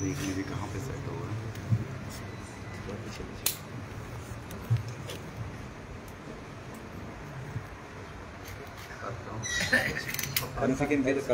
देखने भी कहाँ पे सेट होगा One second, there is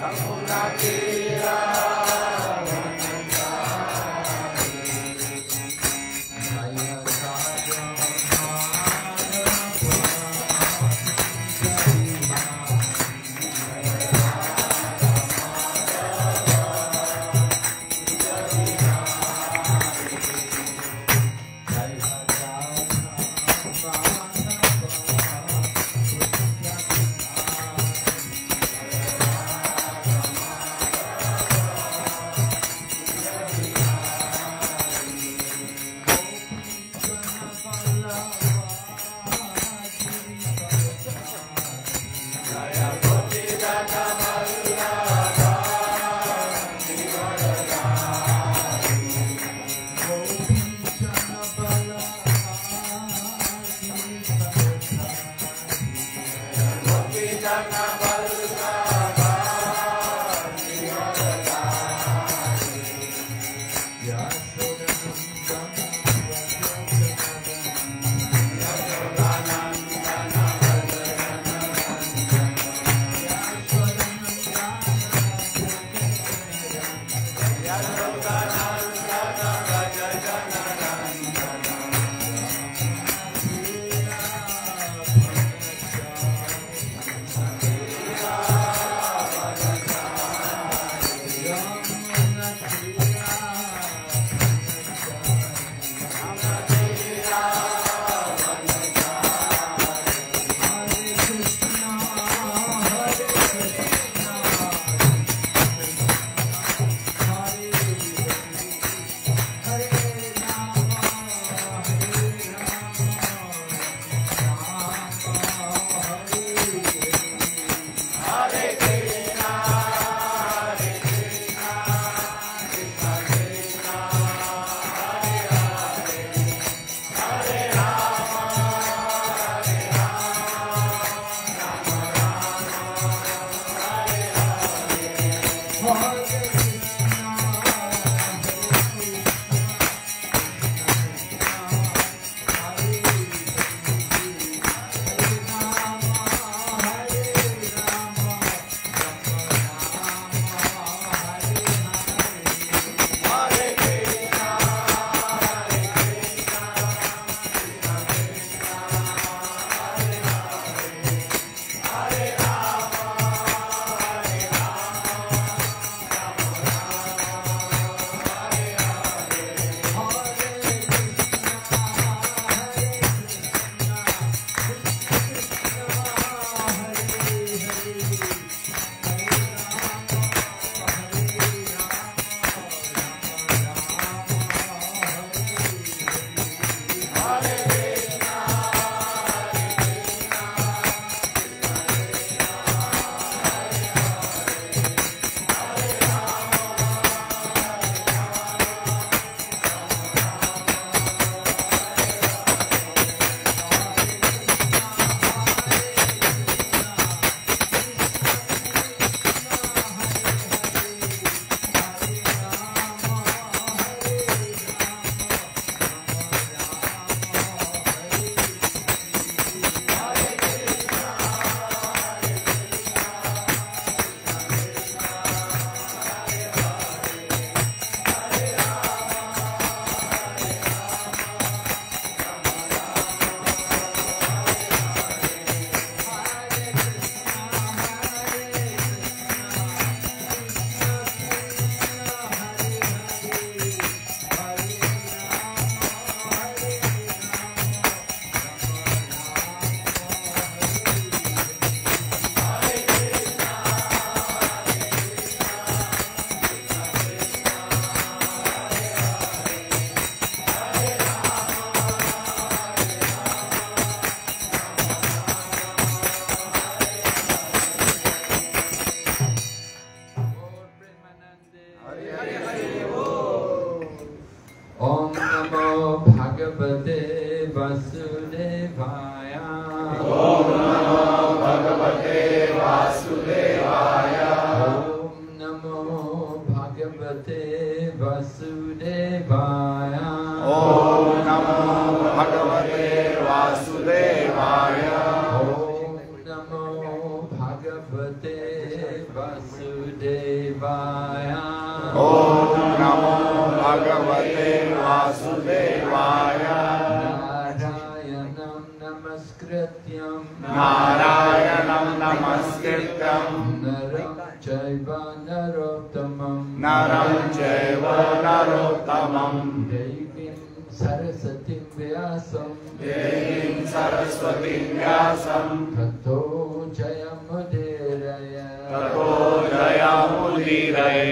Thank Namaskrityam नारायणं नमस्कृत्यं Naram Chaiva Narottamam नरं चैव नरोत्तमम् Devim Saraswatim Vyasam देवीं सरस्वतीं व्यासं Tato Jayamudiraya ततो जयामुदीरये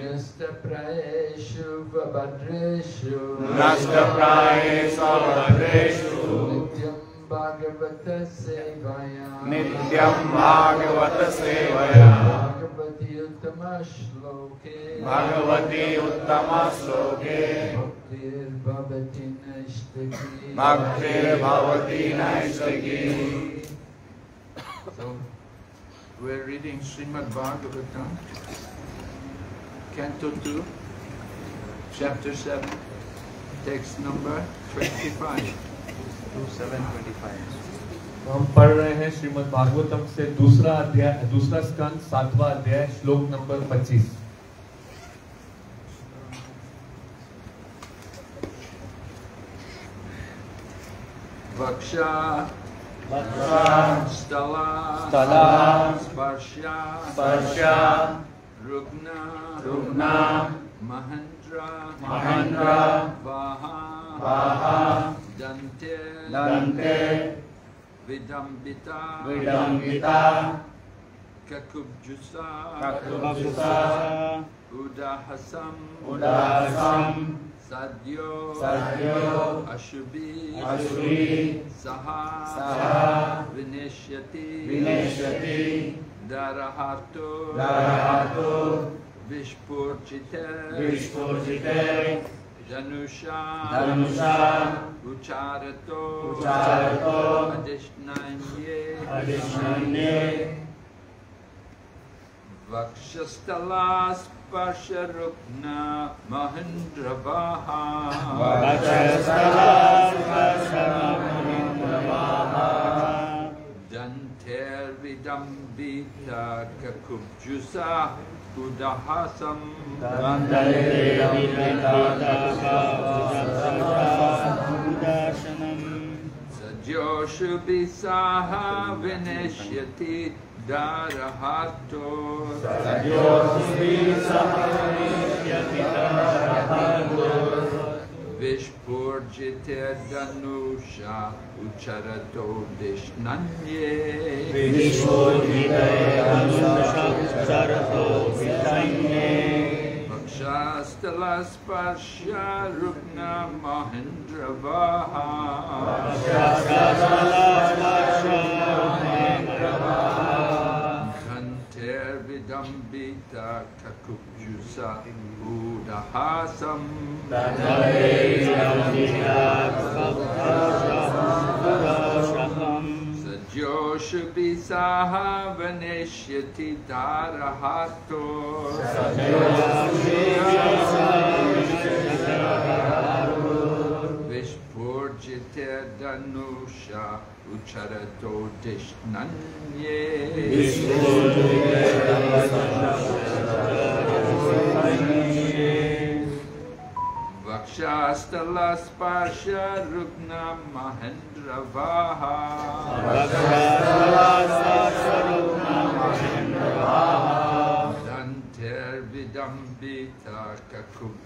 Nishtaprayeshu Vabhadreshu नष्टप्रायेषु भद्रेषु Bhagavata Sevaya नित्यं भागवत सेवया Bhagavati Uttama Shloke Bhagwati उत्तमश्लोके Bhaktir Bhavati Nashtaki भक्तिर्भवती नैष्टिकी So, we're reading Srimad Bhagavatam, Canto 2, Chapter 7, text number 25. हम पढ़ रहे हैं श्रीमद् भागवतम से दूसरा अध्याय दूसरा स्कंद सातवां अध्याय श्लोक number 25 Vaksha, Stala, Stala, Sparsha, स्पर्शा वाहा दन्ते Vidambita, विडम्बिता Kakubjusa, ककुब्जुसा Udahasam, उदासं Sadyo, सद्यो Ashubhi, अश्वी Saha, सह Vineshyati, विनेष्यति Darahato, दरहातु Vishpurchite, विस्फुजिते Janusha, Dhanusha Ucharato, उच्चारतो Adishnanye, अधिष्ण्ये Vakshastala Sparsharukna Mahendravaha, Danter Vidambita Kakubjusa Udahasam, Sajoshu Saha Vineshyati Darahato, Ucharato Dishnanye, Vakshastala Sparsha Rukna Mahendravaha, Kanter Dambita Kakupjusa Budahasam Sajoshabisaha Vaneshyati Dharahato Sajoshabisaha Vaneshyati Dharahato Jityadanusha Ucharato Dishnanye Vakshastala Sparsha Rukna Mahendra Vaha. Vakshastala Sparsha Rukna Mahendra Vaha. Dantir Vidambita Kakubha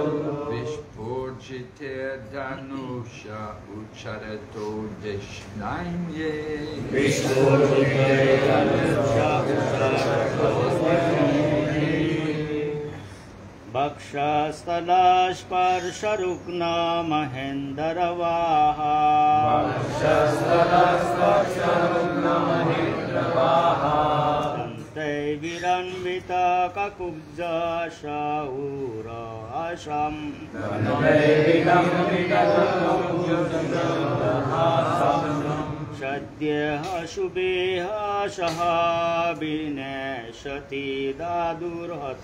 veneshyati darahato Vishpurjite danusha ucharato deshnanye वक्षस्थलस्पर्शरुग्न महेन्दरवाः दन्ते विरन्वितककुब्जशौरहसम् सद्यः शुभेह सह विनेशति दादुर्हत।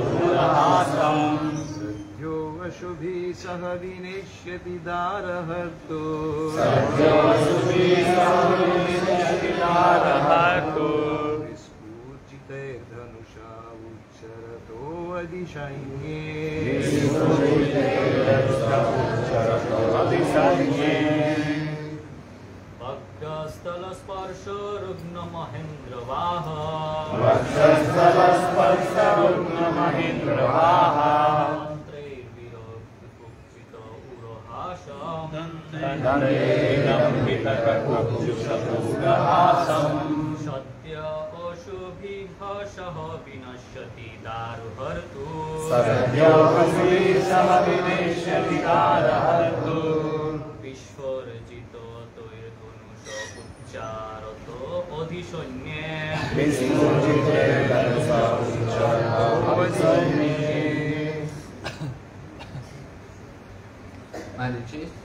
ूढहासम् सद्यो वशुभिः सह विनेष्यति दारहर्तो विस्फूर्जिते धनुषा उच्चरतो अधिशैन्ये भक्तस्थलस्पर्श रुग्न महेन्द्रवाह कुक्षित उरहासम् सत्य अशुभिः सह विनश्यति दारुहर्तु। Sogné. Preciso de terra, salve, salve. Madre Chase.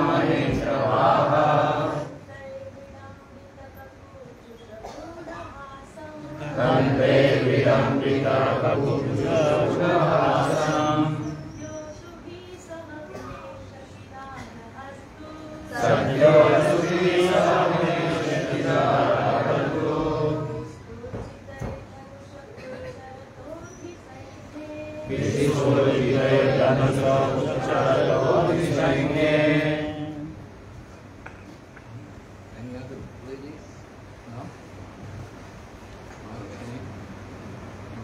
वक्षस्थलस्पर्शरुग्णमहेन्द्रवाः तन्त्रे विलम्बितकपूजुषुणहासम्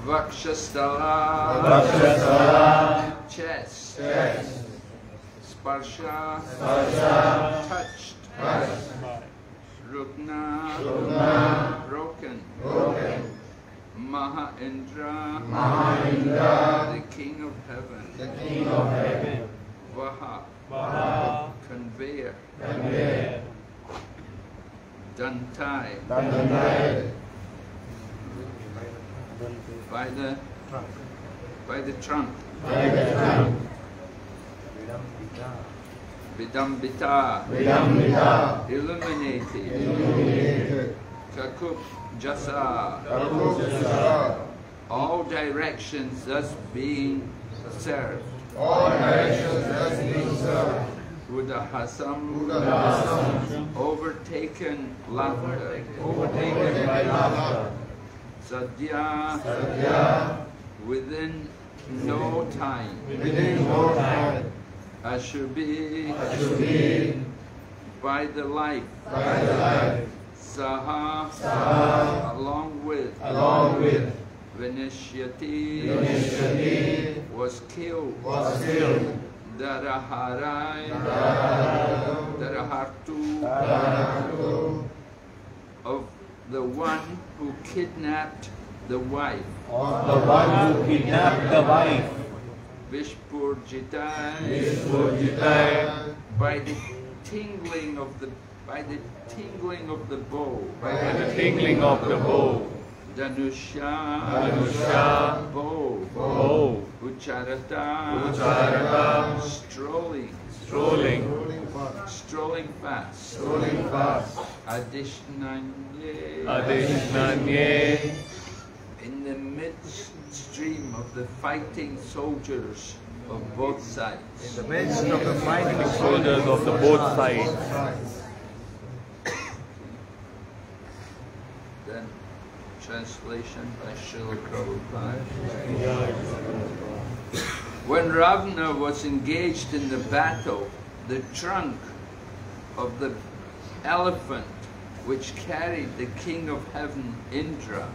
Vakshastala. Vakshastala. Chest. Chest. Sparsha, Sparsha. Touched, touched. Rukna, Rukna. Broken, broken. Mahendra, Mahaindra, the King of Heaven, the King of Heaven. Vaha, Vaha, conveyor, conveyor. Dantai, Dantai, by the by the trunk, by the trunk. Vidambita. Illuminated. Kakup Jasa. All directions thus being served. All directions thus being served. Udahasam. Overtaken laughter. Overtaken by laughter. Sadhya. Within no time. Within no time. Ashubhi. By the life. By the life. Saha. Along with. Along with. Vinishyati. Vinishyati. Was killed. Was killed. Daraharai. Darahartu. Of the one who kidnapped the wife. The one who kidnapped the wife. Vishpurjitai. By the tingling of the by the tingling of the bow. By the tingling of the bow. Danusha. Danusha. Bow. Bow. Ucharata. Ucharata. Strolling. Strolling. Strolling fast. Strolling fast. Adishnanye. Adishnanye. In the midstream of the fighting soldiers of both sides. In the midst of the fighting Soldiers of the both sides. Then translation by Srila Prabhupada. When Ravana was engaged in the battle, the trunk of the elephant which carried the king of heaven, Indra,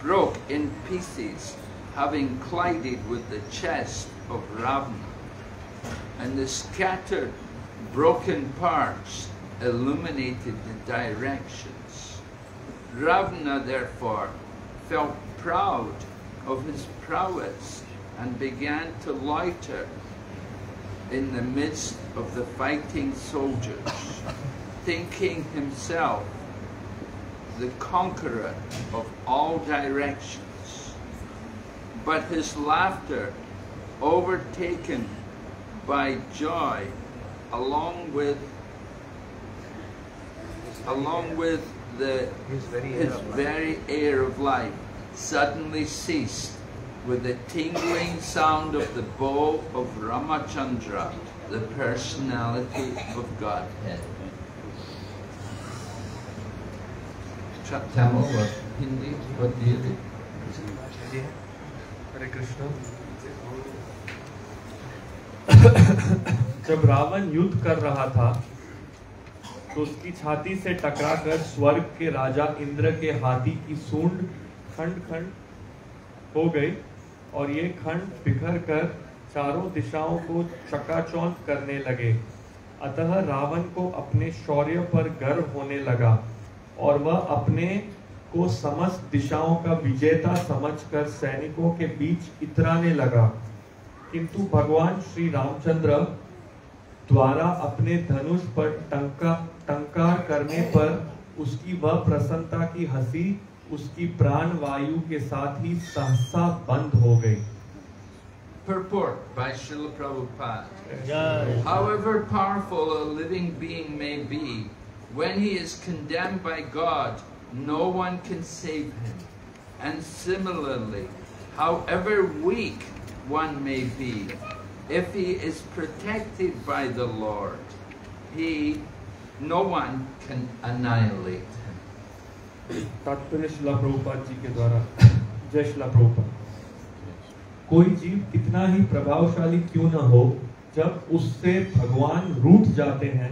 broke in pieces, having collided with the chest of Ravana, and the scattered, broken parts illuminated the directions. Ravana, therefore, felt proud of his prowess and began to loiter in the midst of the fighting soldiers, thinking himself the conqueror of all directions. But his laughter, overtaken by joy, along with along with the His very air his of life. very air of life, suddenly ceased with the tingling sound of the bow of Ramachandra, the personality of Godhead. Tamil or Hindi? What do you think? हरे कृष्ण जब रावण युद्ध कर रहा था तो उसकी छाती से टकराकर स्वर्ग के राजा इंद्र के हाथी की सूंड खंड खंड हो गई और ये खंड बिखर कर चारों दिशाओं को चकाचौंध करने लगे अतः रावण को अपने शौर्य पर गर्व होने लगा और वह अपने को समस्त दिशाओं का विजेता समझकर सैनिकों के बीच इतराने लगा। किंतु भगवान श्री रामचंद्र द्वारा अपने धनुष पर टंका टंकार करने पर उसकी वह प्रसन्नता की हँसी उसकी प्राण वायु के साथ ही सहसा बंद हो गई। Purport by Srila Prabhupada. However powerful a living being may be, when he is condemned by God, no one can save him. And similarly, however weak one may be, if he is protected by the Lord, he, no one can annihilate him. तात्पर्य शिला प्रभुपाद जी के द्वारा जय शिला प्रभुपाद कोई जीव कितना ही प्रभावशाली क्यों न हो जब उससे भगवान रूठ जाते हैं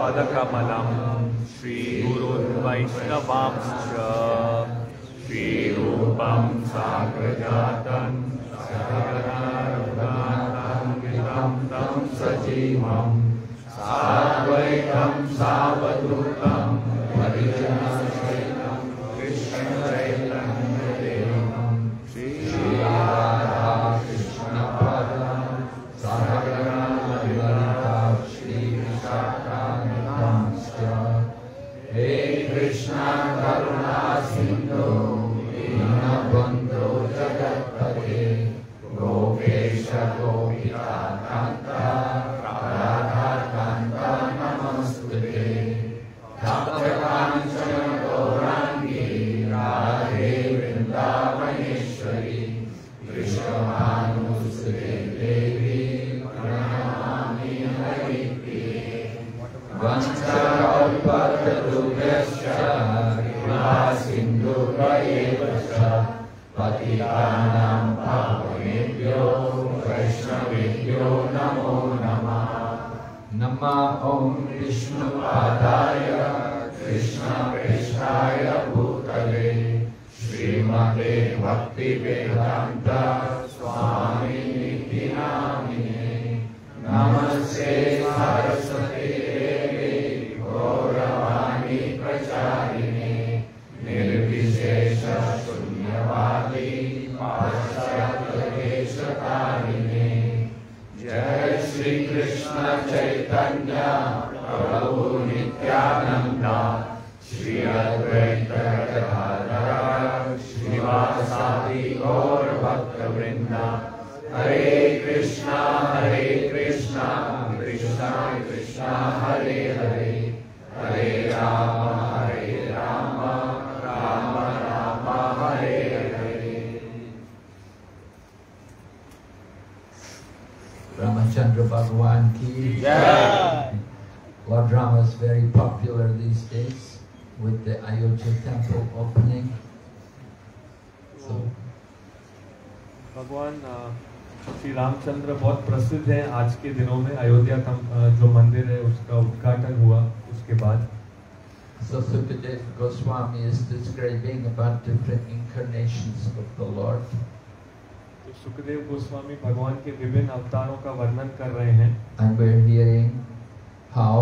पदकमलं श्रीगुरुर्वैष्णवांश्च श्रीरूपं साग्रजातं तं सजीवं साद्वैतं सावधूतं परिजनसहितं कृष्णचैतन्यदेवं नमः ॐ विष्णुपादाय कृष्णकृष्णाय भूतले। श्रीमते Bhaktivedanta. The temple opening. So, भगवान अ, श्री रामचंद्र बहुत प्रसिद्ध हैं आज के दिनों में अयोध्या का जो मंदिर है उसका उद्घाटन हुआ उसके बाद so Sukadeva Goswami is describing about different incarnations of the Lord. तो सुखदेव गोस्वामी भगवान के विभिन्न अवतारों का वर्णन कर रहे हैं And we're hearing how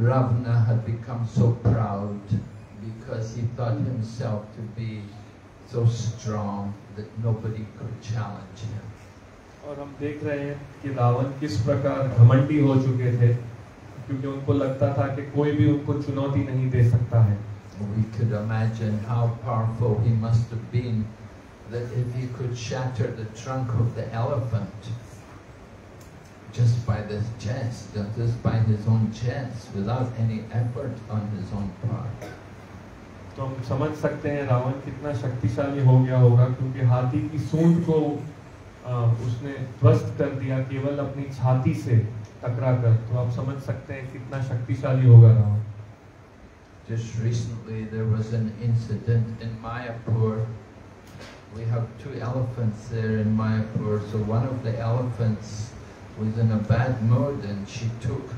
Ravana had become so proud because he thought himself to be so strong that nobody could challenge him. और हम देख रहे हैं कि रावण किस प्रकार घमंडी हो चुके थे क्योंकि उनको लगता था कि कोई भी उनको चुनौती नहीं दे सकता है We could imagine how powerful he must have been that if he could shatter the trunk of the elephant just by this chest, just by his own chest, without any effort on his own part. तो हम समझ सकते हैं रावण कितना शक्तिशाली हो गया होगा क्योंकि हाथी की सूंड को अ, उसने ध्वस्त कर दिया केवल अपनी छाती से टकरा कर तो आप समझ सकते हैं कितना शक्तिशाली होगा Ravan Just recently there was an incident in Mayapur. We have two elephants there in Mayapur. So one of the elephants was in a bad mood and she took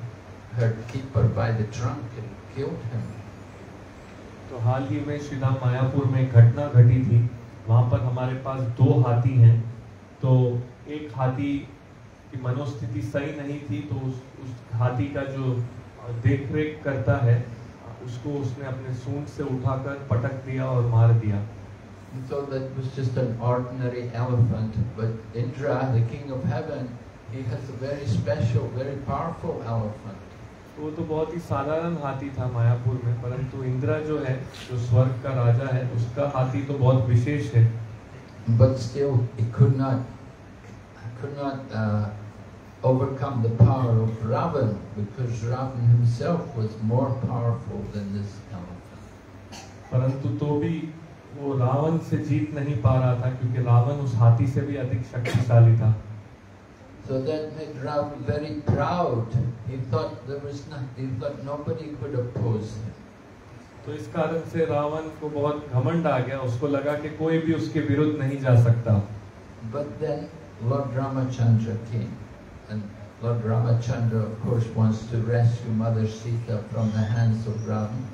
her keeper by the trunk and killed him. तो हाल ही में श्री राम मायापुर में घटना घटी थी वहाँ पर हमारे पास दो हाथी हैं तो एक हाथी की मनोस्थिति सही नहीं थी तो उस, उस हाथी का जो देख रेख करता है उसको उसने अपने सूंड से उठाकर पटक दिया और मार दिया so that was just an ordinary elephant. But Indra, the king of heaven, he has a very special, very powerful elephant. तो वो तो बहुत ही साधारण हाथी था मायापुर में परंतु इंद्रा जो है जो स्वर्ग का राजा है उसका हाथी तो बहुत विशेष है But still, he could not, could not uh, overcome the power of Ravan because Ravan himself was more powerful than this elephant. परंतु तो भी वो रावण से जीत नहीं पा रहा था क्योंकि रावण उस हाथी से भी अधिक शक्तिशाली था So that made Ravan very proud. He thought there was not, he thought nobody could oppose him. तो इस कारण से रावण को बहुत घमंड आ गया उसको लगा कि कोई भी उसके विरुद्ध नहीं जा सकता But then Lord Ramachandra came and Lord Ramachandra, of course, wants to rescue Mother Sita from the hands of Ram,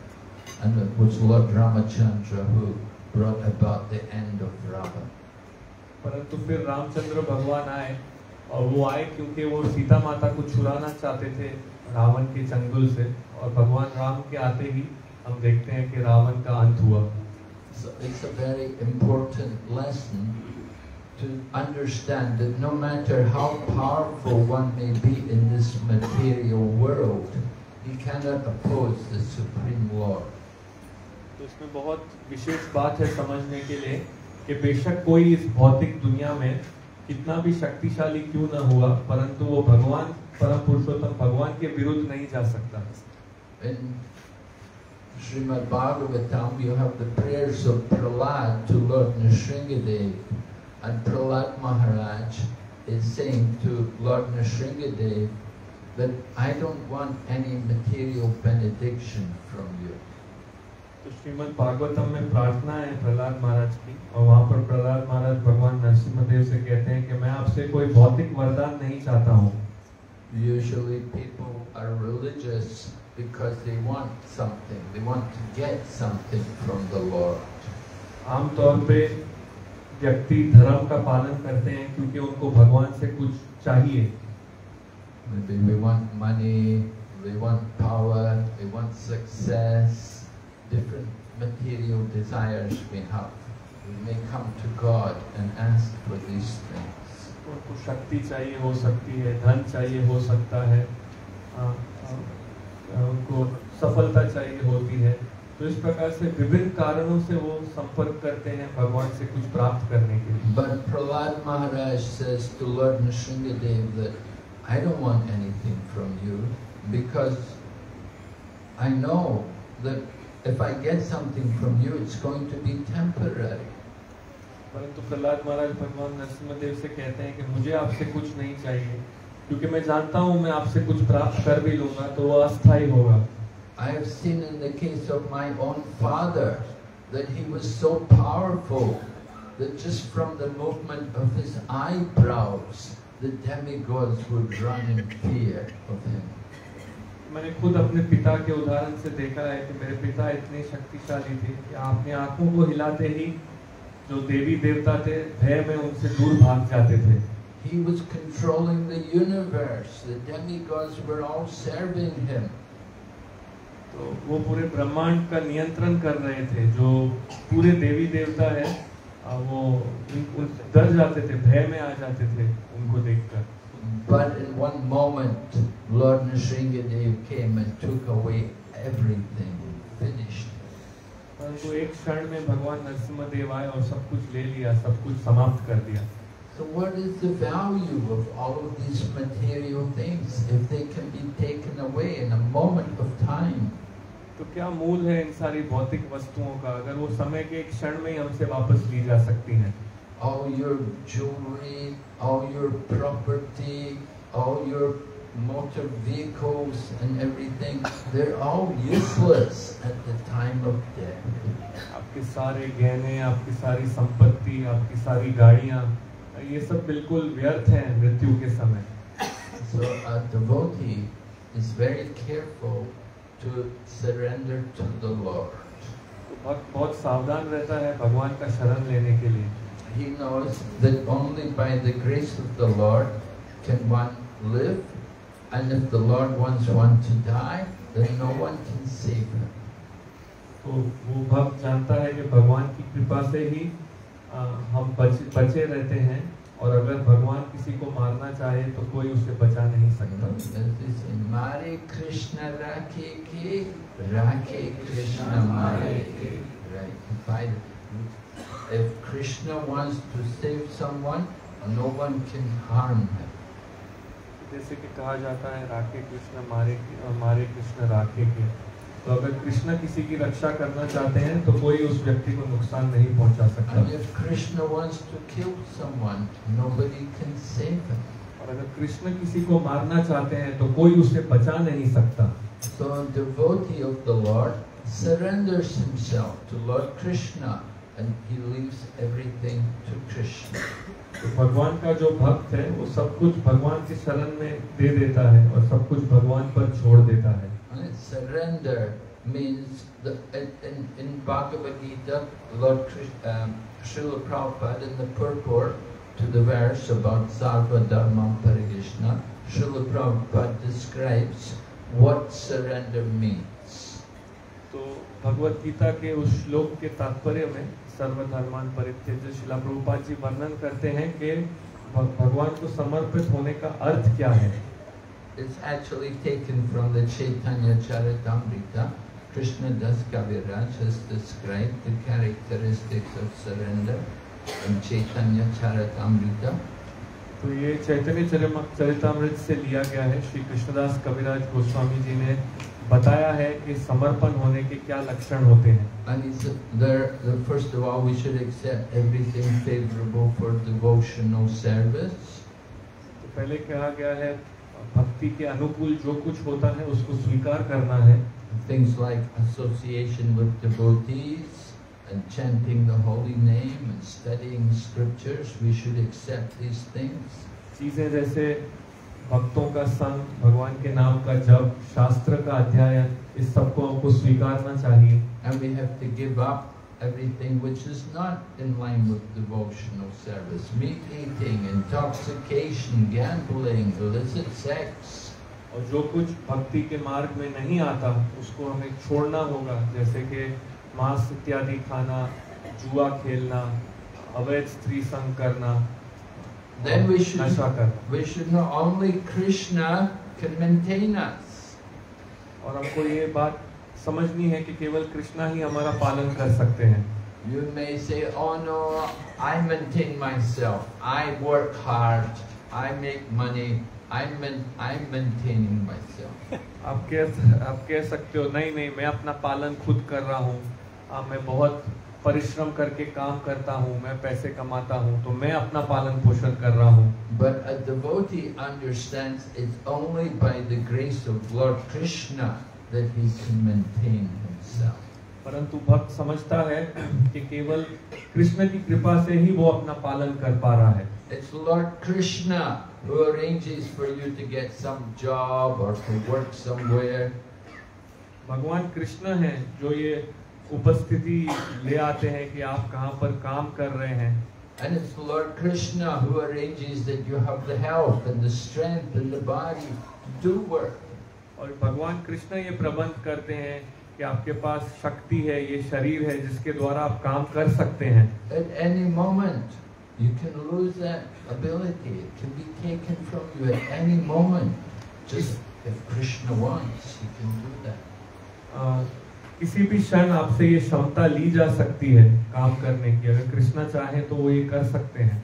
and it was Lord Ramachandra who brought about the end of Ravan. परंतु फिर रामचंद्र भगवान आए और वो आए क्योंकि वो सीता माता को छुड़ाना चाहते थे रावण के चंगुल से और भगवान राम के आते ही हम देखते हैं कि रावण का अंत हुआ So it's a very important lesson to understand that no matter how powerful one may be in this material world, he cannot oppose the Supreme Lord. तो इसमें बहुत विशेष बात है समझने के लिए कि बेशक कोई इस भौतिक दुनिया में कितना भी शक्तिशाली क्यों न हुआ परंतु वो भगवान परम पुरुषोत्तम भगवान के विरुद्ध नहीं जा सकता In Srimad Bhagavatam, you have the prayers of Prahlad to Lord Nrsingadev, and Prahlad Maharaj is saying to Lord Nrsingadev that I don't want any material benediction from you. तो श्रीमद् भागवतम में प्रार्थना है प्रहलाद महाराज की और वहाँ पर प्रहलाद महाराज भगवान नरसिम्हदेव से कहते हैं कि मैं आपसे कोई भौतिक वरदान नहीं चाहता हूँ Usually people are religious because they want something, they want to get something from the Lord. आमतौर पे व्यक्ति धर्म का पालन करते हैं क्योंकि उनको भगवान से कुछ चाहिए Maybe we want money, we want power, we want success, different material desires we have. We may come to God and ask for these things. उनको शक्ति चाहिए हो सकती है धन चाहिए हो सकता है आ, आ, उनको सफलता चाहिए होती है तो इस प्रकार से विभिन्न कारणों से वो संपर्क करते हैं भगवान से कुछ प्राप्त करने के लिए But Prahlad Maharaj says to Lord Nrsingadev that I don't want anything from you because I know that if I get something from you, it's going to be temporary. परंतु प्रहलाद महाराज भगवान नरसिम्हदेव से कहते हैं कि मुझे आपसे कुछ नहीं चाहिए क्योंकि मैं जानता हूँ मैं आपसे कुछ प्राप्त कर भी लूंगा तो वो अस्थायी होगा I have seen in the case of my own father that he was so powerful that just from the movement of his eyebrows, the demigods would run in fear of him. मैंने खुद अपने पिता के उदाहरण से देखा है कि मेरे पिता इतने शक्तिशाली थे कि अपनी आँखों को हिलाते ही जो देवी देवता थे भय में उनसे दूर भाग जाते थे He was controlling the universe. The demigods were all serving him. तो वो पूरे ब्रह्मांड का नियंत्रण कर रहे थे जो पूरे देवी देवता है वो डर जाते थे भय में आ जाते थे उनको देखकर But in one moment, Lord Nrsingadev came and took away everything, finished. परंतु एक क्षण में भगवान नरसिम्हा देव आए और सब कुछ ले लिया सब कुछ समाप्त कर दिया So what is the value of all of these material things if they can be taken away in a moment of time? तो क्या मूल है इन सारी भौतिक वस्तुओं का अगर वो समय के एक क्षण में ही हमसे वापस ली जा सकती हैं All your jewelry, all your property, all your motor vehicles and everything, they're all useless at the time of death. आपके सारे गहने आपकी सारी संपत्ति आपकी सारी गाड़ियां ये सब बिल्कुल व्यर्थ हैं मृत्यु के समय So a devotee is very careful to surrender to the Lord. तो भक्त बहुत सावधान रहता है भगवान का शरण लेने के लिए He knows that only by the grace of the Lord can one live, and if the Lord wants one to die, then no one can save him. तो वो भक्त जानता है कि भगवान की कृपा से ही आ, हम बच, बचे रहते हैं और अगर भगवान किसी को मारना चाहे तो कोई उसे बचा नहीं सकता know, as they say, Mare Krishna Rakhe Ke, Rakhe Krishna Mare Ke. Right. If, Krishna wants to save someone, no one can harm him. जैसे कि कहा जाता है राखे कृष्ण मारे मारे कृष्ण राखे के तो अगर कृष्ण किसी की रक्षा करना चाहते हैं तो कोई उस व्यक्ति को नुकसान नहीं पहुँचा सकता Krishna wants to kill someone, nobody can save him. और अगर कृष्ण किसी को मारना चाहते हैं तो कोई उसे बचा नहीं सकता So devotee of the Lord surrenders himself to Lord Krishna and he leaves everything to Krishna. तो भगवान का जो भक्त है वो सब कुछ भगवान की शरण में दे देता है और सब कुछ भगवान पर छोड़ देता है surrender means the in in Bhagavad Gita lord Srila Prabhupada in the purport to the verse about सर्व धर्म परिकृष्णा Srila Prabhupada describes what surrender means तो भगवत गीता के उस श्लोक के तात्पर्य में सर्वधर्मान परित्यज्य शिला प्रभुपाद जी वर्णन करते हैं कि भगवान को समर्पित होने का अर्थ क्या है It's actually taken from the Chaitanya Charitamrita. Krishna Das Kaviraj has described the characteristics of surrender in Chaitanya Charitamrita. तो ये चैतन्य चरितामृत से लिया गया है श्री कृष्णदास कविराज गोस्वामी जी ने बताया है कि समर्पण होने के क्या लक्षण होते हैं And he there, the, first of all, we should accept everything favorable for devotional service. तो पहले कहा गया है भक्ति के अनुकूल जो कुछ होता है उसको स्वीकार करना है Things like association with devotees and chanting the holy name and studying scriptures, we should accept these things. चीज़ें जैसे भक्तों का संग भगवान के नाम का जप शास्त्र का अध्ययन इस सबको हमको स्वीकारना चाहिए And we have to give up everything which is not in line with devotional service. Meat eating, intoxication, gambling, illicit sex. और जो कुछ भक्ति के मार्ग में नहीं आता उसको हमें छोड़ना होगा जैसे कि मांस इत्यादि खाना जुआ खेलना अवैध स्त्री संग करना Then we should करना we should know only Krishna can maintain us. और हमको ये बात समझनी है कि केवल कृष्णा ही हमारा पालन कर सकते हैं You may say, oh no, I maintain myself. I work hard. I make money. I'm, man- I'm maintaining myself. आप कह आप कह सकते हो नहीं नहीं मैं अपना पालन खुद कर रहा हूँ आ, मैं बहुत परिश्रम करके काम करता हूँ मैं पैसे कमाता हूँ तो मैं अपना पालन पोषण कर रहा हूँ। But a devotee it's only परंतु भक्त समझता है कि केवल कृष्ण की कृपा से ही वो अपना पालन कर पा रहा है। इट्स लॉर्ड कृष्णा भगवान कृष्ण है जो ये उपस्थिति ले आते हैं कि आप कहाँ पर काम कर रहे हैं And it's Lord Krishna who arranges that you have the health and the strength and the body to do work. और भगवान कृष्ण ये प्रबंध करते हैं कि आपके पास शक्ति है ये शरीर है जिसके द्वारा आप काम कर सकते हैं At any moment, you can lose that ability. It can be taken from you at any moment. Just if Krishna wants, he can do that. आ, किसी भी क्षण आपसे ये क्षमता ली जा सकती है काम करने की। अगर कृष्णा चाहे तो वो ये कर सकते हैं।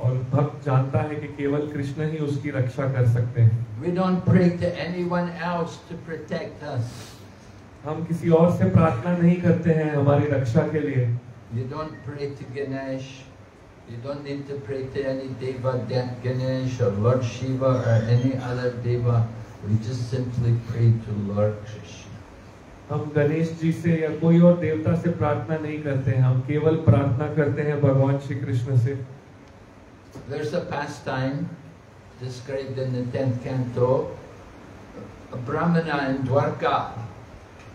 और भक्त जानता है कि केवल कृष्ण ही उसकी रक्षा कर सकते हैं। We don't pray to anyone else to protect us. हम किसी और से प्रार्थना नहीं करते हैं हमारी रक्षा के लिए। You don't pray to Ganesh, You don't need to pray to any Deva, Dan- Ganesh or Lord Shiva or any other Deva. We just simply pray to Lord Krishna. हम गणेश जी से या कोई और देवता से प्रार्थना नहीं करते हैं हम केवल प्रार्थना करते हैं भगवान श्री कृष्ण से There's a pastime described in the 10th canto. A Brahmana in Dwarka,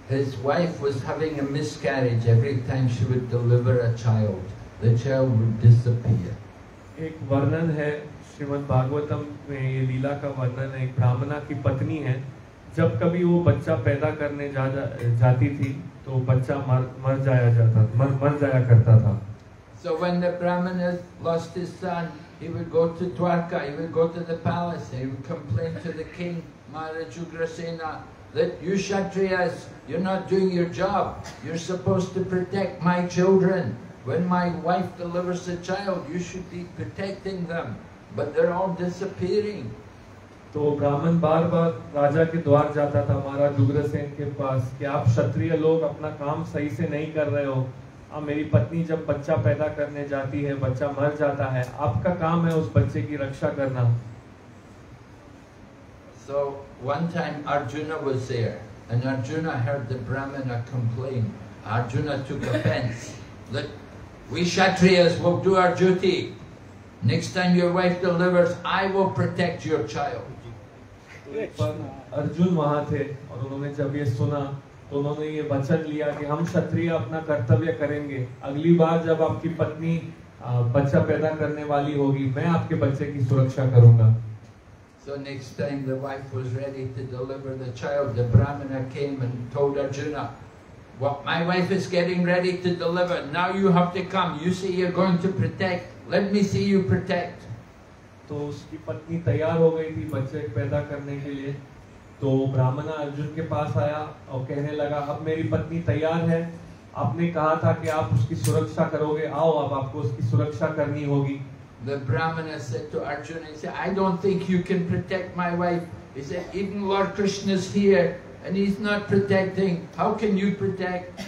his wife was having a miscarriage every time she would deliver a child. The child would disappear. एक वर्णन है श्रीमद् भागवतम में ये लीला का वर्णन है एक ब्राह्मणा की पत्नी है जब कभी वो बच्चा पैदा करने जा, जा जाती थी तो बच्चा मर मर जाया जाता मर मर जाया करता था So when the Brahmana lost his son, he would go to Dwarka, he would go to the palace, he would complain to the king, Maharaj Ugrasena, that you Kshatriyas, you're not doing your job. You're supposed to protect my children. When my wife delivers a child, you should be protecting them. But they're all disappearing. तो ब्राह्मण बार बार राजा के द्वार जाता था महाराज उग्रसेन के पास कि आप क्षत्रिय लोग अपना काम सही से नहीं कर रहे हो अब मेरी पत्नी जब बच्चा पैदा करने जाती है बच्चा मर जाता है आपका काम है उस बच्चे की रक्षा करना So one time Arjuna was there, and Arjuna heard the Brahmana complain. Arjuna took offense. Look, we Kshatriyas will do our duty. Next time your wife delivers, I will protect your child. Arjun वहाँ थे और उन्होंने जब ये सुना तो उन्होंने ये वचन लिया कि हम क्षत्रिय अपना कर्तव्य करेंगे अगली बार जब आपकी पत्नी बच्चा पैदा करने वाली होगी मैं आपके बच्चे की सुरक्षा करूँगा So next time the wife was ready to deliver the child, the Brahmana came and told Arjuna, what, my wife is getting ready to deliver, now you have to come. You say you're going to protect, let me see you protect. तो उसकी पत्नी तैयार हो गई थी बच्चे पैदा करने के लिए तो ब्राह्मण अर्जुन के पास आया और कहने लगा अब मेरी पत्नी तैयार है आपने कहा था कि आप उसकी सुरक्षा करोगे आओ अब आपको उसकी सुरक्षा करनी होगी The Brahmana said to Arjuna, he said, I don't think you can protect my wife. He said, even Lord Krishna is here and he's not protecting. How can you protect?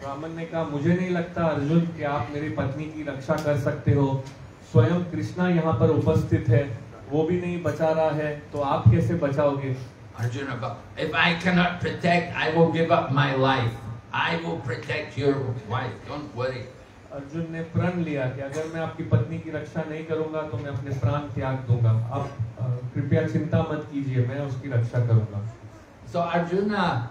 ब्राह्मण ने कहा मुझे नहीं लगता अर्जुन कि आप मेरी पत्नी की रक्षा कर सकते हो स्वयं कृष्णा यहाँ पर उपस्थित है वो भी नहीं बचा रहा है तो आप कैसे बचाओगे Arjuna, but if I cannot protect, I will give up my life. I will protect your wife. Don't worry. Arjun ने प्रण लिया कि अगर मैं आपकी पत्नी की रक्षा नहीं करूँगा तो मैं अपने प्राण त्याग दूँगा आप कृपया चिंता मत कीजिए मैं उसकी रक्षा करूँगा So Arjuna,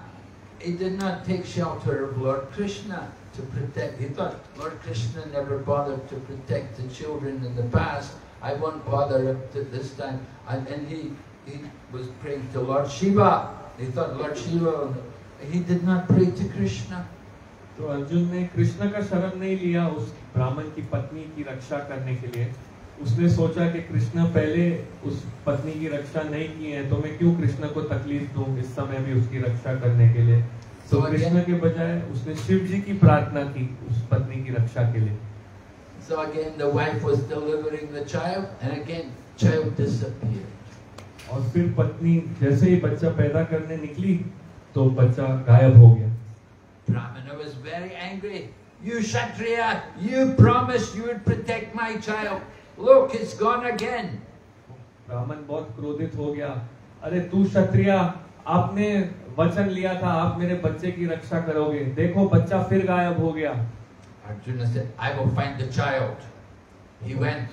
he did not take shelter of Lord Krishna to protect. He thought Lord Krishna never bothered to protect the children in the past. I won't bother up to this time. And, and he, he was praying to Lord Shiva. He thought Lord Shiva, he did not pray to Krishna. तो अर्जुन ने कृष्ण का शरण नहीं लिया उस ब्राह्मण की पत्नी की रक्षा करने के लिए उसने सोचा कि कृष्ण पहले उस पत्नी की रक्षा नहीं की है तो मैं क्यों कृष्ण को तकलीफ़ दूँ इस समय भी उसकी रक्षा करने के लिए तो So कृष्ण के बजाय उसने शिव जी की प्रार्थना की उस पत्नी की रक्षा के लिए so again the wife was delivering the child and again child disappeared. और फिर पत्नी जैसे ही बच्चा पैदा करने निकली तो बच्चा गायब हो गया Brahmana was very angry. You Kshatriya, you promised you would protect my child. Look, it's gone again. ब्राह्मण बहुत क्रोधित हो गया अरे तू क्षत्रिय आपने वचन लिया था आप मेरे बच्चे की रक्षा करोगे देखो बच्चा फिर गायब हो गया Arjuna said, I will find the child. He went,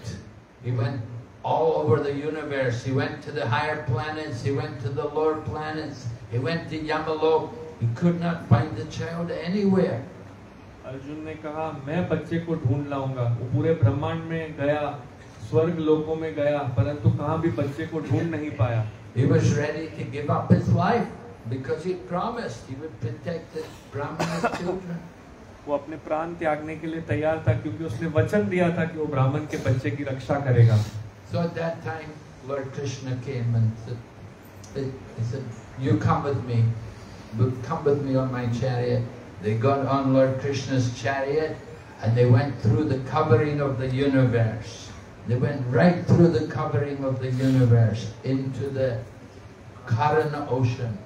he went all over the universe. He went to the higher planets. He went to the lower planets. He went to Yamalok. He could not find the child anywhere. Arjun ने कहा मैं बच्चे को ढूंढ लाऊँगा वो पूरे ब्रह्मांड में गया स्वर्ग लोकों में गया परंतु कहाँ भी बच्चे को ढूंढ नहीं पाया He was ready to give up his life because he promised he would protect the Brahmana's children. वो अपने प्राण त्यागने के लिए तैयार था क्योंकि उसने वचन दिया था कि वो ब्राह्मण के बच्चे की रक्षा करेगा So at that time, Lord Krishna came and said, he said, you come with me, but come with me on my chariot. They got on Lord Krishna's chariot and they went through the covering of the universe. They went right through the covering of the universe into the Karana ocean,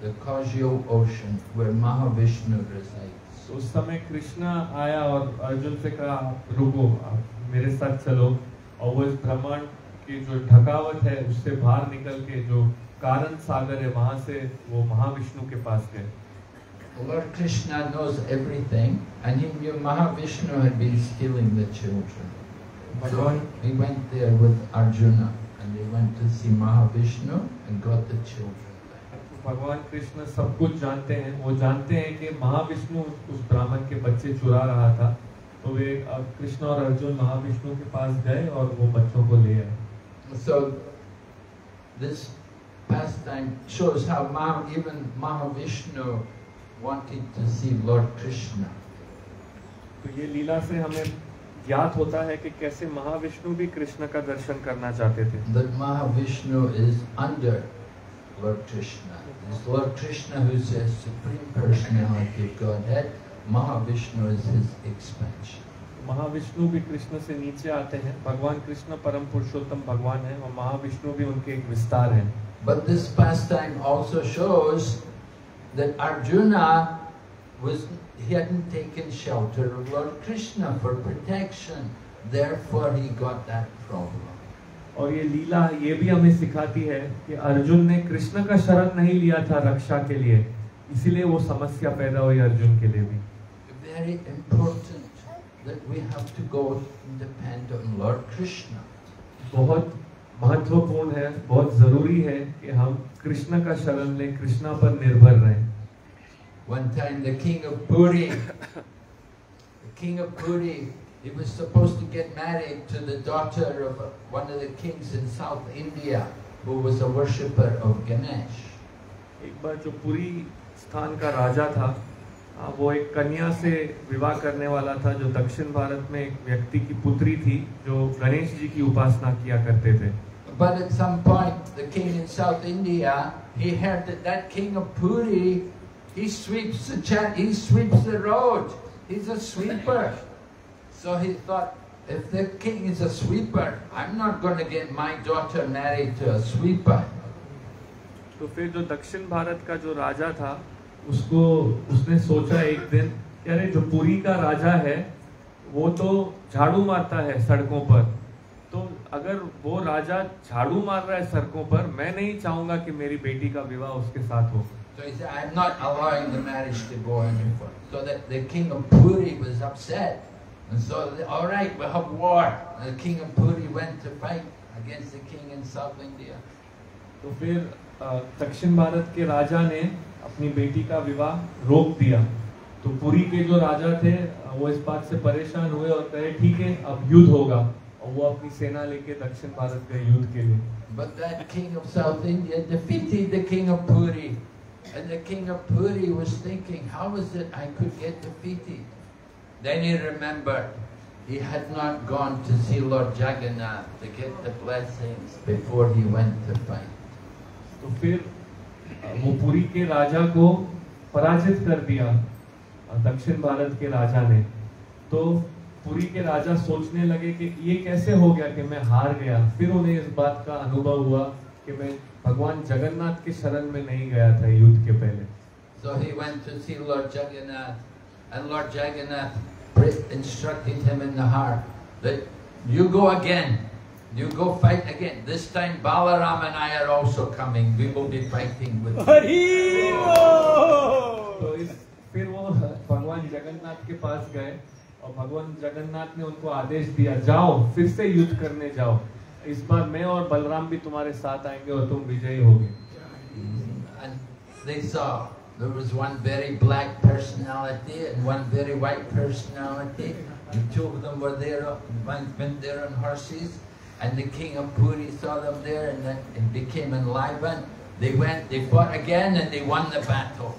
the causal ocean where Mahavishnu resides. तो उस समय कृष्णा आया और अर्जुन से कहा "आप रुको मेरे साथ चलो और वो इस ब्रह्मांड की जो ढकावट है उससे बाहर निकल के जो कारण सागर है वहाँ से वो महाविष्णु के पास गए Lord Krishna knows everything and he knew Mahavishnu had been stealing the children. So he went there with Arjuna and they went to see Mahavishnu and got the children. भगवान कृष्ण सब कुछ जानते हैं वो जानते हैं कि महाविष्णु उस ब्राह्मण के बच्चे चुरा रहा था तो वे कृष्ण और अर्जुन महाविष्णु के पास गए और वो बच्चों को ले आए So this pastime shows how Maha, even Mahavishnu wanted to see Lord Krishna. तो ये लीला से हमें ज्ञात होता है कि कैसे महाविष्णु भी कृष्ण का दर्शन करना चाहते थे। महाविष्णु इज़ अंडर महाविष्णु भी कृष्ण से नीचे आते हैं। भगवान कृष्ण परम पुरुषोत्तम भगवान है और महाविष्णु भी उनके एक विस्तार है। But this pastime also shows that Arjuna he hadn't taken shelter of Lord Krishna for protection. Therefore, he got that problem. और ये लीला ये भी हमें सिखाती है कि अर्जुन ने कृष्ण का शरण नहीं लिया था रक्षा के लिए इसीलिए वो समस्या पैदा हुई अर्जुन के लिए भी बहुत महत्वपूर्ण है बहुत ज़रूरी है कि हम कृष्ण का शरण लें कृष्णा पर निर्भर रहें One time the king of Puri, the king of Puri, he was supposed to get married to the daughter of one of the kings in South India who was a worshipper of Ganesh. एक बार जो पुरी स्थान का राजा था आ, वो एक कन्या से विवाह करने वाला था जो दक्षिण भारत में एक व्यक्ति की पुत्री थी जो गणेश जी की उपासना किया करते थे But at some point, the king in South India, he heard that that king of Puri, he sweeps the chat, he sweeps the road. He's a sweeper. So he thought, if the king is a sweeper, I'm not going to get my daughter married to a sweeper. तो फिर जो दक्षिण भारत का जो राजा था उसको उसने सोचा एक दिन कि अरे जो पुरी का राजा है वो तो झाड़ू मारता है सड़कों पर तो अगर वो राजा झाड़ू मार रहा है सड़कों पर मैं नहीं चाहूँगा कि मेरी बेटी का विवाह उसके साथ हो So he said, I'm not allowing the marriage to go any further. So that the king of Puri was upset. And so, they, all right, we'll have war. And the king of Puri went to fight against the king in South India. तो फिर अ, दक्षिण भारत के राजा ने अपनी बेटी का विवाह रोक दिया तो पुरी के जो राजा थे अ, वो इस बात से परेशान हुए और कहे ठीक है अब युद्ध होगा और वो अपनी सेना लेके दक्षिण भारत गए युद्ध के लिए But that king of South India defeated the king of Puri. And the king of Puri was thinking, how is it I could get defeated? Then he remembered he had not gone to see Lord Jagannath to get the blessings before he went to fight. तो फिर अ, वो पुरी के राजा को पराजित कर दिया अ, दक्षिण भारत के राजा ने तो पुरी के राजा सोचने लगे कि ये कैसे हो गया कि मैं हार गया फिर उन्हें इस बात का अनुभव हुआ कि मैं भगवान जगन्नाथ के शरण में नहीं गया था युद्ध के पहले So he went to see Lord Jagannath, and Lord Jagannath instructed him in the heart that you go again, you go fight again. This time Balaram and I are also coming. We will be fighting with you. Hari बोल। तो इस फिर वो भगवान जगन्नाथ के पास गए और भगवान जगन्नाथ ने उनको आदेश दिया जाओ फिर से युद्ध करने जाओ इस बार मैं और बलराम भी तुम्हारे साथ आएंगे और तुम विजयी होगे And they saw there was one very black personality and one very white personality. The two of them were there, one went there on horses, and the king of Puri saw them there and then it became enlivened. They went, they fought again and they won the battle.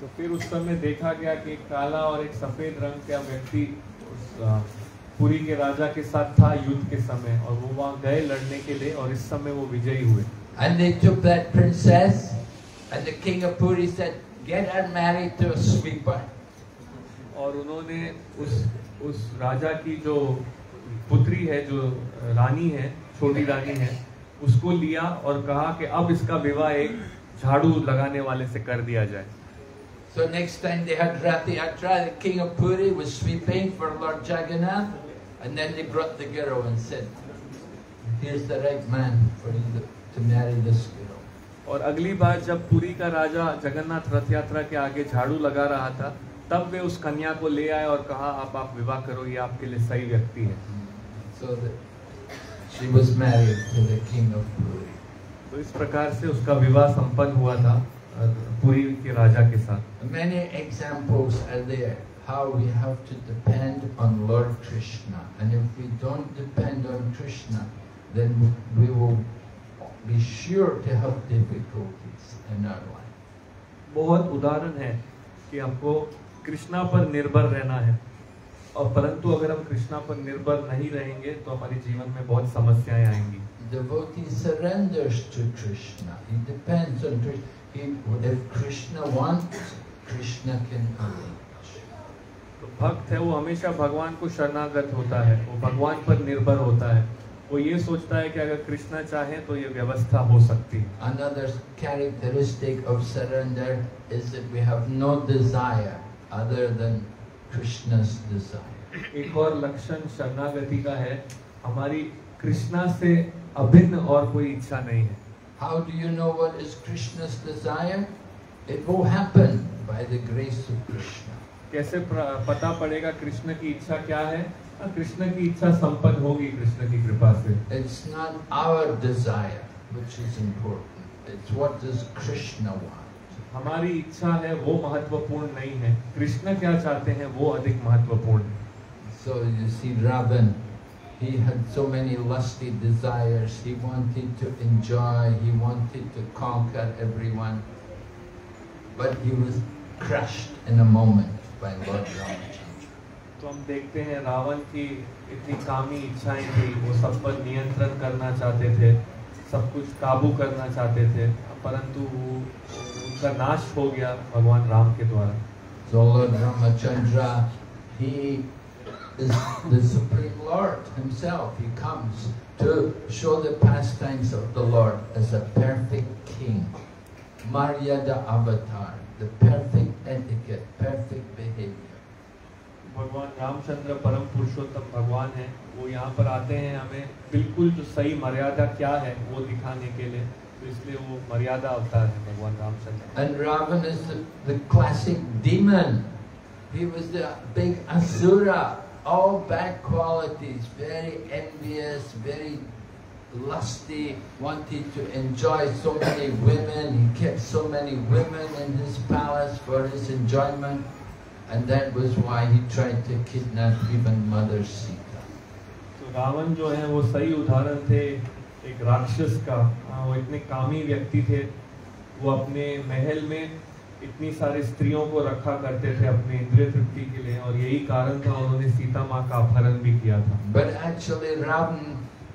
तो फिर उस समय देखा गया कि एक काला और एक सफेद रंग का व्यक्ति उस अ, पुरी के राजा के साथ था युद्ध के समय और वो वहाँ गए लड़ने के लिए और इस समय वो विजयी हुए And they took that princess, and the king of Puri said, Get her married to a sweeper. और उन्होंने उस उस राजा की जो पुत्री है जो रानी है छोटी रानी है उसको लिया और कहा कि अब इसका विवाह एक झाड़ू लगाने वाले से कर दिया जाए So next time they had Rathi Yatra, the king of Puri was sweeping for Lord Jagannath, And then they brought the girl and said, here's the right man for you to marry this girl. और अगली बार जब पुरी का राजा जगन्नाथ रथ यात्रा के आगे झाड़ू लगा रहा था तब वे उस कन्या को ले आए और कहा आप आप विवाह करो ये आपके लिए सही व्यक्ति है. So the, तो इस प्रकार से उसका विवाह संपन्न हुआ था पुरी के राजा के साथ। Many examples how we have to depend on Lord Krishna. And if we don't depend on Krishna, then we will be sure to have difficulties in our life. बहुत उदाहरण है कि हमको कृष्णा पर निर्भर रहना है और परंतु अगर हम कृष्णा पर निर्भर नहीं रहेंगे तो हमारे जीवन में बहुत समस्याएँ आएँगी devotee surrenders to Krishna. He depends on Krishna. He, if Krishna wants, Krishna can arrange. तो भक्त है वो हमेशा भगवान को शरणागत होता है वो भगवान पर निर्भर होता है वो ये सोचता है कि अगर कृष्णा चाहे तो ये व्यवस्था हो सकती है Another characteristic of surrender is that we have no desire other than Krishna's desire. एक और लक्षण शरणागति का है हमारी कृष्णा से अभिन्न और कोई इच्छा नहीं है How do you know what is Krishna's desire? It will happen by the grace of Krishna. कैसे पता पड़ेगा कृष्ण की इच्छा क्या है? हाँ, कृष्ण की इच्छा संपन्न होगी कृष्ण की कृपा से। It's not our desire which is important it's what does Krishna हमारी इच्छा है वो महत्वपूर्ण नहीं है। कृष्ण क्या चाहते हैं वो अधिक महत्वपूर्ण है। So you see Ravana he had so many lusty desires. He wanted to enjoy he wanted to conquer everyone. But he was crushed in a moment. By Lord Ramachandra. तो हम देखते हैं रावण की इतनी कामी इच्छाएँ थी वो सब पर नियंत्रण करना चाहते थे सब कुछ काबू करना चाहते थे परंतु उनका नाश हो गया भगवान राम के द्वारा So Lord Ramachandra, he is the Supreme Lord himself. He comes to show the pastimes of the Lord as a perfect king. Maryada avatar, the perfect etiquette, perfect behavior. भगवान रामचंद्र परम पुरुषोत्तम भगवान है वो यहाँ पर आते हैं हमें बिल्कुल जो सही मर्यादा क्या है वो दिखाने के लिए तो इसलिए वो मर्यादा अवतार है भगवान Ramchandra And Ravan is the, the classic demon. He was the big asura, all bad qualities, very envious, very lusty, wanted to enjoy so many women. He kept so many women in his palace for his enjoyment. And that was why he tried to kidnap even Mother Sita. तो रावण जो है वो सही उदाहरण थे एक राक्षस का हाँ, वो इतने कामी व्यक्ति थे वो अपने महल में इतनी सारी स्त्रियों को रखा करते थे अपने इंद्रिय तृप्ति के लिए और यही कारण था उन्होंने सीता माँ का अपहरण भी किया था But actually Ravan,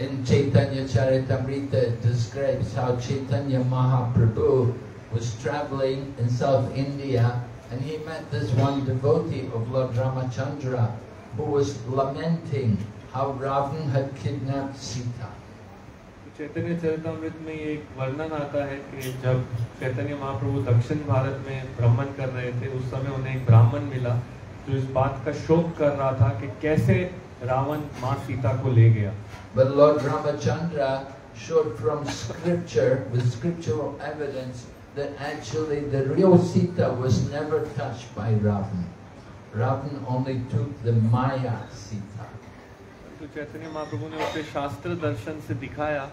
In Chaitanya Charitamrita it describes how Chaitanya Mahaprabhu was traveling in South India and he met this one devotee of Lord Ramachandra who was lamenting how Ravan had kidnapped Sita. तो चैतन्य चरितमृत में एक वर्णन आता है कि जब चैतन्य महाप्रभु दक्षिण भारत में भ्रमण कर रहे थे उस समय उन्हें एक ब्राह्मण मिला जो इस बात का शोक कर रहा था कि कैसे रावण माँ सीता को ले गया But Lord Ramachandra showed from scripture, with scriptural evidence, that actually the real Sita was never touched by Ravan. Ravan only took the Maya Sita. तो चैतन्य महाप्रभु ने उसे शास्त्र दर्शन से दिखाया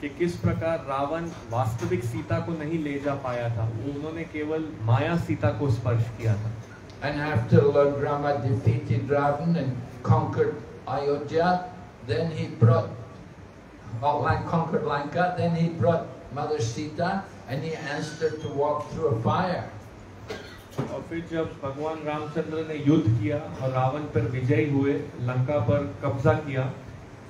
कि किस प्रकार रावण वास्तविक सीता को नहीं ले जा पाया था वो उन्होंने केवल माया सीता को स्पर्श किया था And after Lord Rama defeated Ravan and conquered Ayodhya, then he brought, well, Lan- conquered Lanka, then he brought Mother Sita and he asked her to walk through a fire. और फिर जब भगवान रामचंद्र ने युद्ध किया और रावण पर विजयी हुए लंका पर कब्जा किया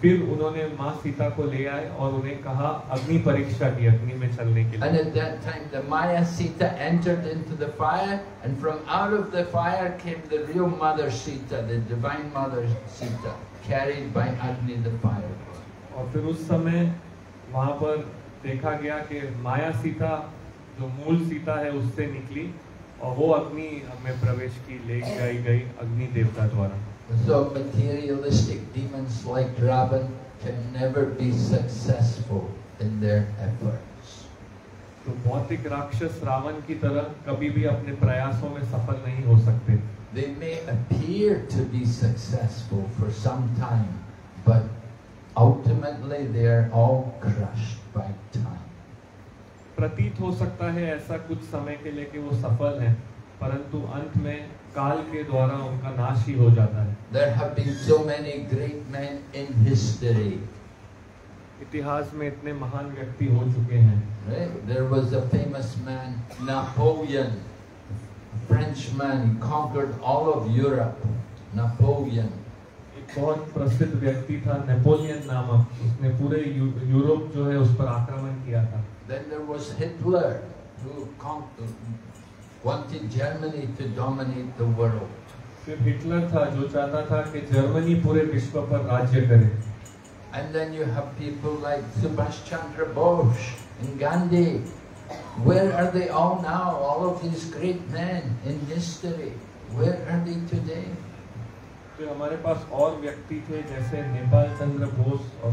फिर उन्होंने माँ सीता को ले आए और उन्हें कहा अग्नि परीक्षा की अग्नि में चलने के And लिए at that time, the Maya Sita entered into the fire, and from out of the fire came the real Mother Sita, the divine Mother Sita, carried by Agni the fire. और फिर उस समय वहाँ पर देखा गया कि माया सीता जो मूल सीता है उससे निकली और वो अग्नि में प्रवेश की ले जाई गई अग्नि देवता द्वारा So materialistic demons like Ravan can never be successful in their efforts. तो भौतिक राक्षस रावण की तरह कभी भी अपने प्रयासों में सफल नहीं हो सकते They may appear to be successful for some time, but ultimately they are all crushed by time. प्रतीत हो सकता है ऐसा कुछ समय के लिए कि वो सफल हैं परंतु अंत में काल के द्वारा उनका नाश ही हो जाता है There have been so many great men in history. इतिहास में इतने महान व्यक्ति हो चुके हैं Right? There was a famous man, Napoleon, Frenchman. He conquered all of Europe. Napoleon. एक बहुत प्रसिद्ध व्यक्ति था नेपोलियन नामक उसने पूरे यू, यूरोप जो है उस पर आक्रमण किया था Then there was Hitler. who conquered, wanted Germany to dominate the world. फिर हिटलर था जो चाहता था कि जर्मनी पूरे विश्व पर राज्य करे And then you have people like Subhash Chandra Bose and Gandhi. Where are they all now? All of these great men in history. Where are they today? फिर हमारे पास और व्यक्ति थे जैसे नेपाल चंद्र बोस और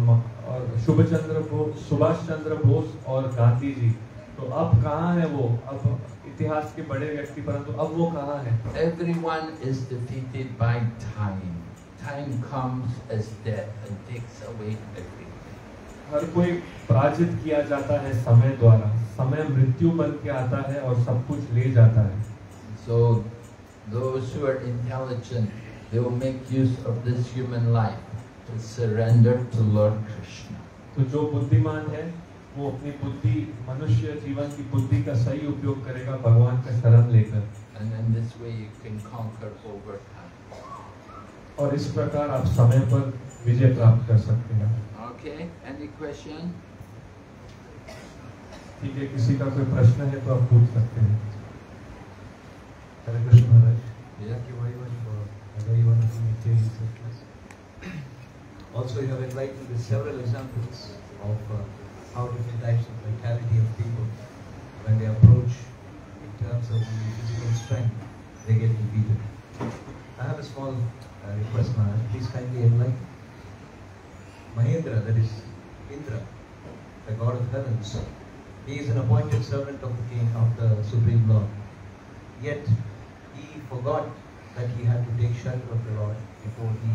और शुभ चंद्र बोस सुभाष चंद्र बोस और गांधी जी तो अब कहाँ है वो अब इतिहास के बड़े व्यक्ति परंतु अब वो कहाँ है Everyone is defeated by time. Time comes as death and takes away everything. हर कोई पराजित किया जाता है समय द्वारा समय मृत्यु बन के आता है और सब कुछ ले जाता है So those who are intelligent, they will make use of this human life to surrender to Lord Krishna. तो जो बुद्धिमान है वो अपनी बुद्धि मनुष्य जीवन की बुद्धि का सही उपयोग करेगा भगवान का शरण लेकर And in this way you can conquer over time. और इस प्रकार आप समय पर विजय प्राप्त कर सकते हैं Okay, any question? ठीक है किसी का कोई प्रश्न है तो आप पूछ सकते हैं Hare Krishna Maharaj. Yeah. Thank you very much for a very wonderful material surplus. Also, you have enlightened with several examples of uh, how different types of mentality of people, when they approach in terms of the physical strength, they get defeated. I have a small uh, request, Maharaj. Please kindly enlighten. Mahendra, that is Indra, the god of heavens, he is an appointed servant of the king, of the supreme lord. Yet he forgot that he had to take shelter of the Lord before he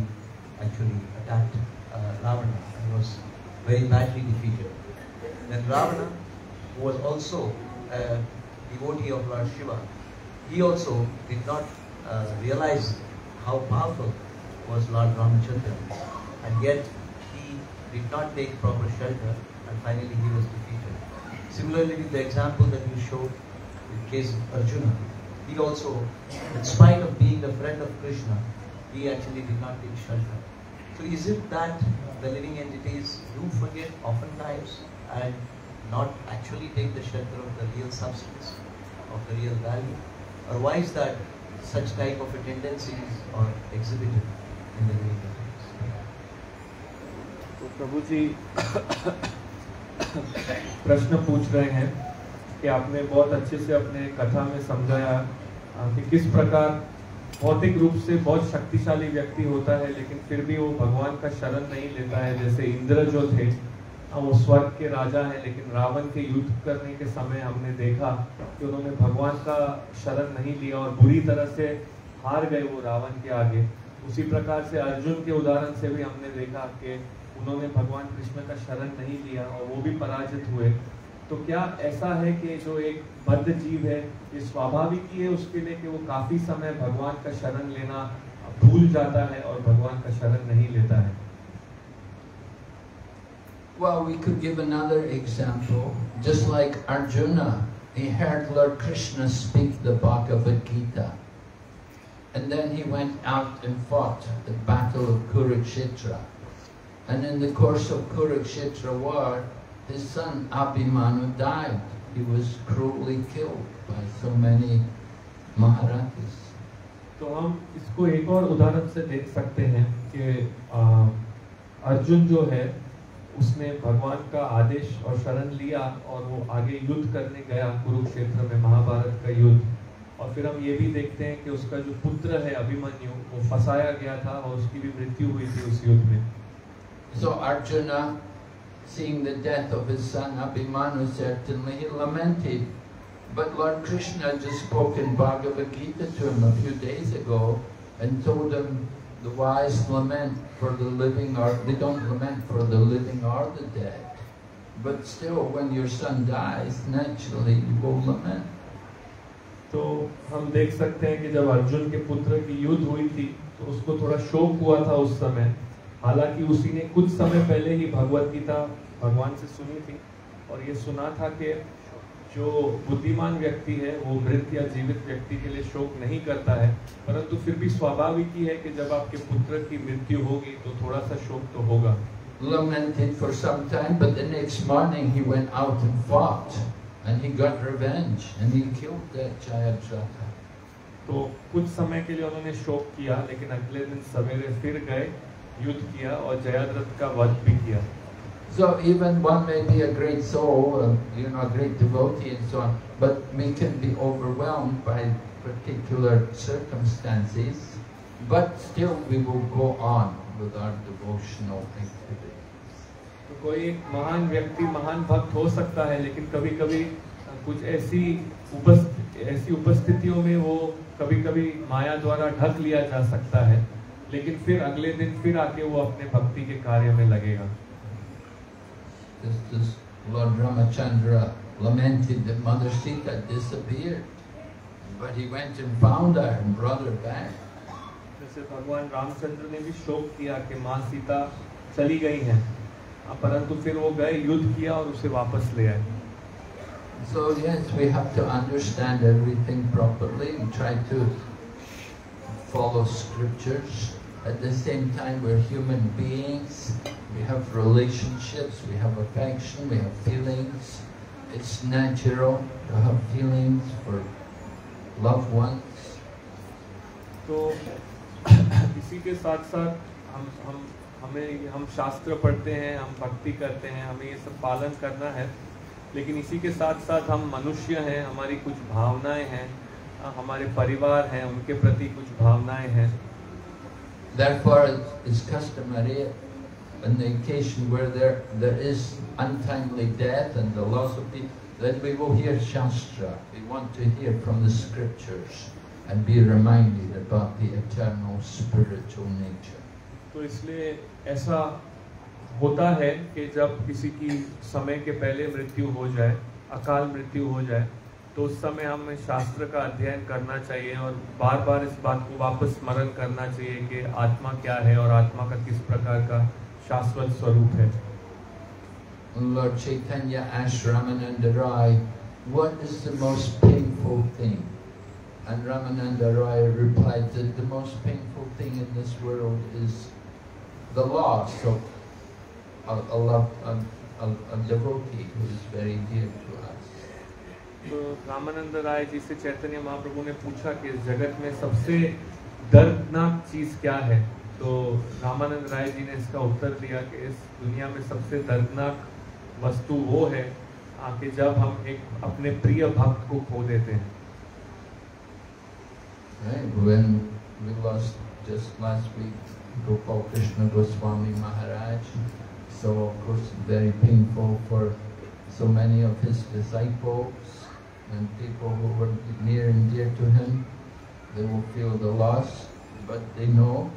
actually attacked uh, Ravana and was very badly defeated. Then Ravana, who was also a devotee of Lord Shiva, he also did not uh, realize how powerful was Lord Ramachandra, and yet did not take proper shelter, and finally he was defeated. Similarly, with the example that you showed in case of Arjuna, he also, in spite of being a friend of Krishna, he actually did not take shelter. So is it that the living entities do forget oftentimes and not actually take the shelter of the real substance, of the real value? Or why is that such type of a tendencies are exhibited in the living प्रभु जी प्रश्न पूछ रहे हैं कि आपने बहुत अच्छे से अपने कथा में समझाया कि किस प्रकार भौतिक रूप से बहुत शक्तिशाली व्यक्ति होता है, लेकिन फिर भी वो भगवान का शरण नहीं लेता है। जैसे इंद्र जो थे वो स्वर्ग के राजा हैं, लेकिन रावण के युद्ध करने के समय हमने देखा कि उन्होंने भगवान का शरण नहीं लिया और बुरी तरह से हार गए वो रावण के आगे। उसी प्रकार से अर्जुन के उदाहरण से भी हमने देखा कि उन्होंने भगवान कृष्ण का शरण नहीं लिया और वो भी पराजित हुए तो क्या ऐसा है कि जो एक बद्ध जीव है ये स्वाभाविक ही है उसके लिए कि वो काफ़ी समय भगवान का शरण लेना भूल जाता है और भगवान का शरण नहीं लेता है Well, we could give another example. Just like Arjuna, he heard Lord Krishna speak the Bhagavad Gita. And then he went out and fought the battle of Kurukshetra. And in the course of Kurukshetra war, his son Abhimanyu died. He was cruelly killed by so many. तो हम इसको एक और उदाहरण से देख सकते हैं कि आ, अर्जुन जो है उसने भगवान का आदेश और शरण लिया और वो आगे युद्ध करने गया कुरुक्षेत्र में महाभारत का युद्ध और फिर हम ये भी देखते हैं कि उसका जो पुत्र है अभिमन्यु वो फंसाया गया था और उसकी भी मृत्यु हुई थी उस युद्ध में So Arjuna, seeing the death of his son Abhimanyu, certainly he lamented. But Lord Krishna just spoke in Bhagavad Gita to him a few days ago and told him the wise lament for the living or they don't lament for the living or the dead. But still, when your son dies, naturally you will lament. तो हम देख सकते हैं कि जब अर्जुन के पुत्र की युद्ध हुई थी तो उसको थोड़ा शोक हुआ था उस समय हालाँकि उसी ने कुछ समय पहले ही भगवत गीता भगवान से सुनी थी और ये सुना था कि जो बुद्धिमान व्यक्ति है वो मृत या जीवित व्यक्ति के लिए शोक नहीं करता है परंतु फिर भी स्वाभाविक ही है कि जब आपके पुत्र की मृत्यु होगी तो थोड़ा सा शोक तो होगा Lamented for some time, but the next morning he went out and fought. And he got revenge and he killed that Jayadratha. तो कुछ समय के लिए उन्होंने शोक किया लेकिन अगले दिन सवेरे फिर गए युद्ध किया और जयाद्रथ का वध भी किया So even one may be a great soul, uh, you know, a great devotee and so on, but we can be overwhelmed by particular circumstances, but still we will go on with our devotional activities. तो कोई एक महान व्यक्ति महान भक्त हो सकता है लेकिन कभी कभी कुछ ऐसी उपस्थित ऐसी उपस्थितियों में वो कभी कभी माया द्वारा ढक लिया जा सकता है लेकिन फिर अगले दिन फिर आके वो अपने भक्ति के कार्य में लगेगा Just as Lord Ramachandra lamented that Mother Sita disappeared, but he went and found her and brought her back. जैसे भगवान रामचंद्र ने भी शोक किया कि माँ सीता चली गई हैं परंतु फिर वो गए युद्ध किया और उसे वापस ले आए So yes, we have to understand everything properly and try to follow scriptures. At the same time, we're human beings. We have relationships, we have affection, we have feelings. It's natural to have feelings for loved ones. तो इसी के साथ साथ हम हम हमें हम शास्त्र पढ़ते हैं हम भक्ति करते हैं हमें ये सब पालन करना है लेकिन इसी के साथ साथ हम मनुष्य हैं हमारी कुछ भावनाएँ हैं हमारे परिवार हैं उनके प्रति कुछ भावनाएँ हैं Therefore, it's customary in the occasion where there, there is untimely death and the loss of people, that we will hear Shastra. We want to hear from the scriptures and be reminded about the eternal spiritual nature. तो इसलिए ऐसा होता है कि जब किसी की समय के पहले मृत्यु हो जाए अकाल मृत्यु हो जाए तो उस समय हमें शास्त्र का अध्ययन करना चाहिए और बार बार इस बात को वापस स्मरण करना चाहिए कि आत्मा क्या है और आत्मा का किस प्रकार का शाश्वत स्वरूप है Lord Chaitanya asked Ramananda Rai, what is the most painful thing? And Ramananda Rai replied that the most painful thing in this world is the loss of a, a, a, a, a devotee who is very dear. तो रामानंद राय जी से चैतन्य महाप्रभु ने पूछा कि जगत में सबसे दर्दनाक चीज़ क्या है? तो रामानंद राय जी ने इसका उत्तर दिया कि इस दुनिया में सबसे दर्दनाक वस्तु वो है कि जब हम एक अपने प्रिय भक्त को खो देते हैं। When we lost just last week Gopal Krishna Goswami Maharaj, so of course very painful for so many of his disciples and people who were near and dear to him. They will feel the loss, but they know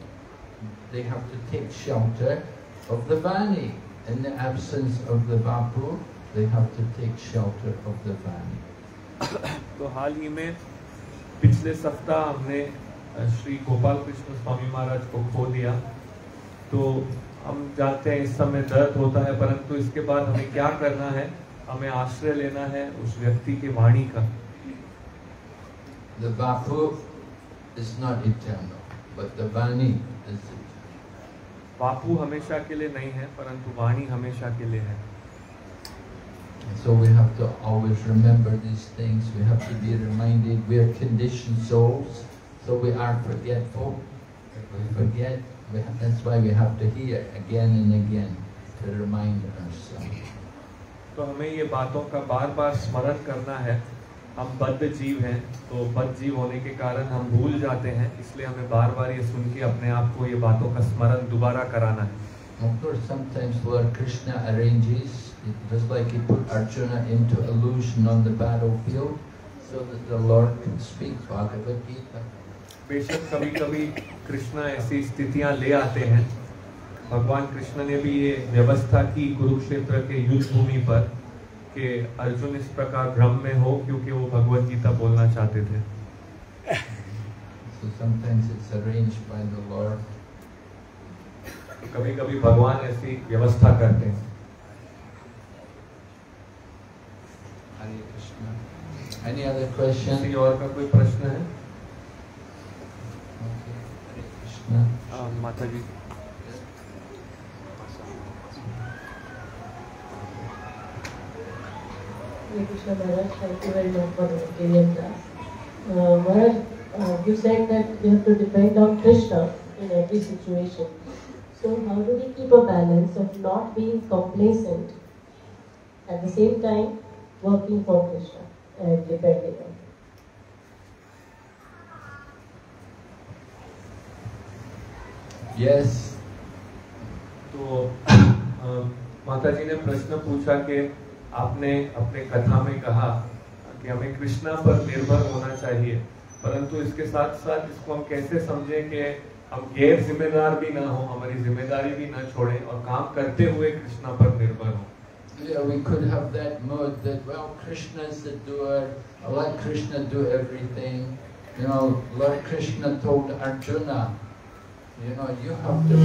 they have to take shelter of the Vani. In the absence of the Vapu, they have to take shelter of the Vani. तो हाल ही में पिछले सप्ताह हमने श्री गोपाल कृष्ण स्वामी महाराज को खो दिया तो हम जानते हैं इस समय दर्द होता है परंतु इसके बाद हमें क्या करना है हमें आश्रय लेना है उस व्यक्ति के वाणी का The is not eternal, but the Vani is eternal. बापू हमेशा के लिए नहीं है परंतु वाणी हमेशा के लिए है So we have to always remember these things. We have to be reminded we are conditioned souls, so we are forgetful. We forget. We have, that's why we have to hear again and again to remind ourselves. तो हमें ये बातों का बार बार स्मरण करना है। हम बद्ध जीव हैं तो बद्ध जीव होने के कारण हम भूल जाते हैं इसलिए हमें बार बार ये सुन के अपने आप को ये बातों का स्मरण दोबारा कराना है। कभी-कभी कृष्णा ऐसी स्थितियाँ ले आते हैं भगवान कृष्ण ने भी ये व्यवस्था की कुरुक्षेत्र के युद्ध भूमि पर कि अर्जुन इस प्रकार भ्रम में हो क्योंकि वो भगवत गीता बोलना चाहते थे So sometimes it's arranged by the Lord. कभी कभी भगवान ऐसी व्यवस्था करते हैं. Any other question? किसी और का कोई प्रश्न है Okay. Hare Krishna. आ, माता जी Krishna. Thank you very much for the material class. Uh, Maharaj, uh, you said that we have to depend on Krishna in every situation. So how do we keep a balance of not being complacent at the same time working for Krishna and depending on him? Yes, तो अ, माता जी ने प्रश्न पूछा कि आपने अपने कथा में कहा कि हमें कृष्णा पर निर्भर होना चाहिए परंतु इसके साथ साथ इसको हम कैसे समझें कि हम गैर जिम्मेदार भी ना हो हमारी ज़िम्मेदारी भी ना छोड़ें और काम करते हुए कृष्णा पर निर्भर हों Yeah, we could have that mode that, well, Krishna's the doer, I let Krishna do everything. You know, Lord Krishna told Arjuna, you know, you have to,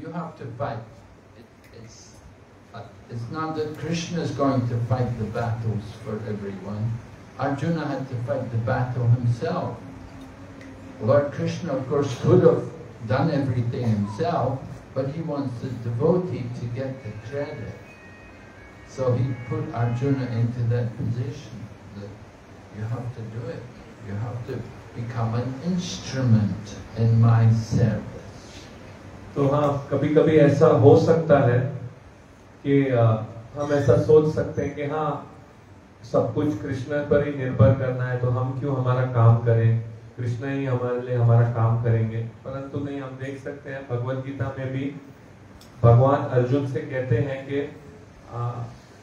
you have to fight. It, it's, uh, it's not that Krishna is going to fight the battles for everyone. Arjuna had to fight the battle himself. Lord Krishna, of course, could have done everything himself, but he wants the devotee to get the credit. So he put Arjuna into that position that you have to do it. You have to become an instrument in my service. तो हाँ कभी कभी ऐसा हो सकता है कि हम ऐसा सोच सकते हैं कि हाँ सब कुछ कृष्ण पर ही निर्भर करना है तो हम क्यों हमारा काम करें? कृष्ण ही हमारे लिए हमारा काम करेंगे। परंतु नहीं, हम देख सकते हैं, भगवत गीता में भी भगवान अर्जुन से कहते हैं कि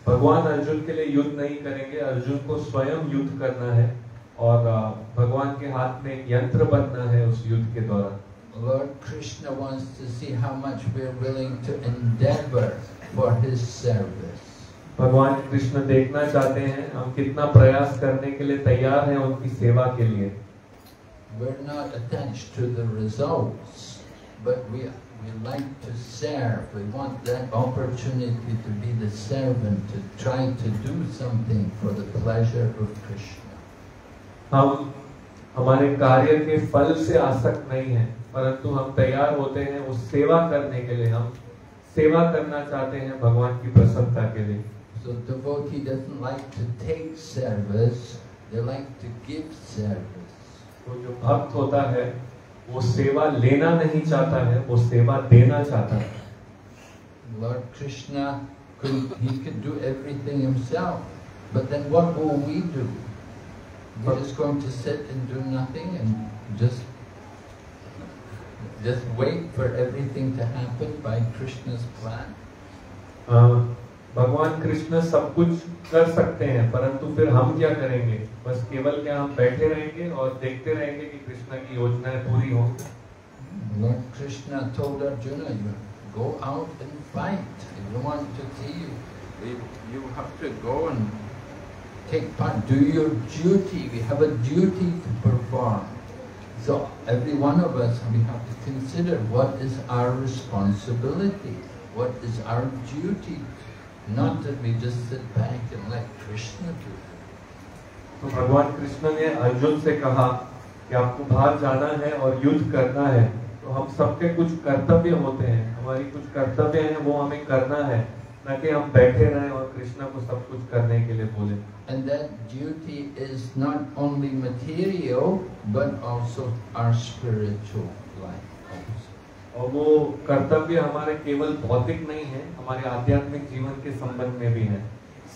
भगवान अर्जुन के लिए युद्ध नहीं करेंगे, अर्जुन को स्वयं युद्ध करना है और भगवान के हाथ में यंत्र बनना है उस युद्ध के दौरान। Lord Krishna wants to see how much we're willing to endeavor for his service. भगवान कृष्ण देखना चाहते हैं हम कितना प्रयास करने के लिए तैयार हैं उनकी सेवा के लिए We're not attached to the results, but we, we like to serve. We want that opportunity to be the servant, to try to do something for the pleasure of Krishna. हम हमारे कार्य के फल से आसक्त नहीं हैं परंतु हम तैयार होते हैं उस सेवा करने के लिए हम सेवा करना चाहते हैं भगवान की प्रसन्नता के लिए So devotee doesn't like to take service, they like to give service. तो जो भक्त होता है वो सेवा लेना नहीं चाहता है वो सेवा देना चाहता है Lord Krishna, could, he could do everything himself, but then what will we do? We're just going to sit and do nothing and just just wait for everything to happen by Krishna's plan. अ, भगवान कृष्ण सब कुछ कर सकते हैं परंतु फिर हम क्या करेंगे बस केवल क्या हम बैठे रहेंगे और देखते रहेंगे कि कृष्ण की योजनाएँ पूरी हों Lord Krishna told Arjuna, you go out and fight. If you want to see you, you have to go and take part, do your duty. We have a duty to perform. So every one of us, we have to consider what is our responsibility, what is our duty. Not that we just sit back and let Krishna do it. तो भगवान कृष्ण ने अर्जुन से कहा कि आपको बाहर जाना है और युद्ध करना है तो हम सबके कुछ कर्तव्य होते हैं हमारी कुछ कर्तव्य हैं वो हमें करना है न कि हम बैठे रहें और कृष्ण को सब कुछ करने के लिए बोले And that duty is not only material, but also our spiritual life also. और वो कर्तव्य हमारे केवल भौतिक नहीं है हमारे आध्यात्मिक जीवन के संबंध में भी है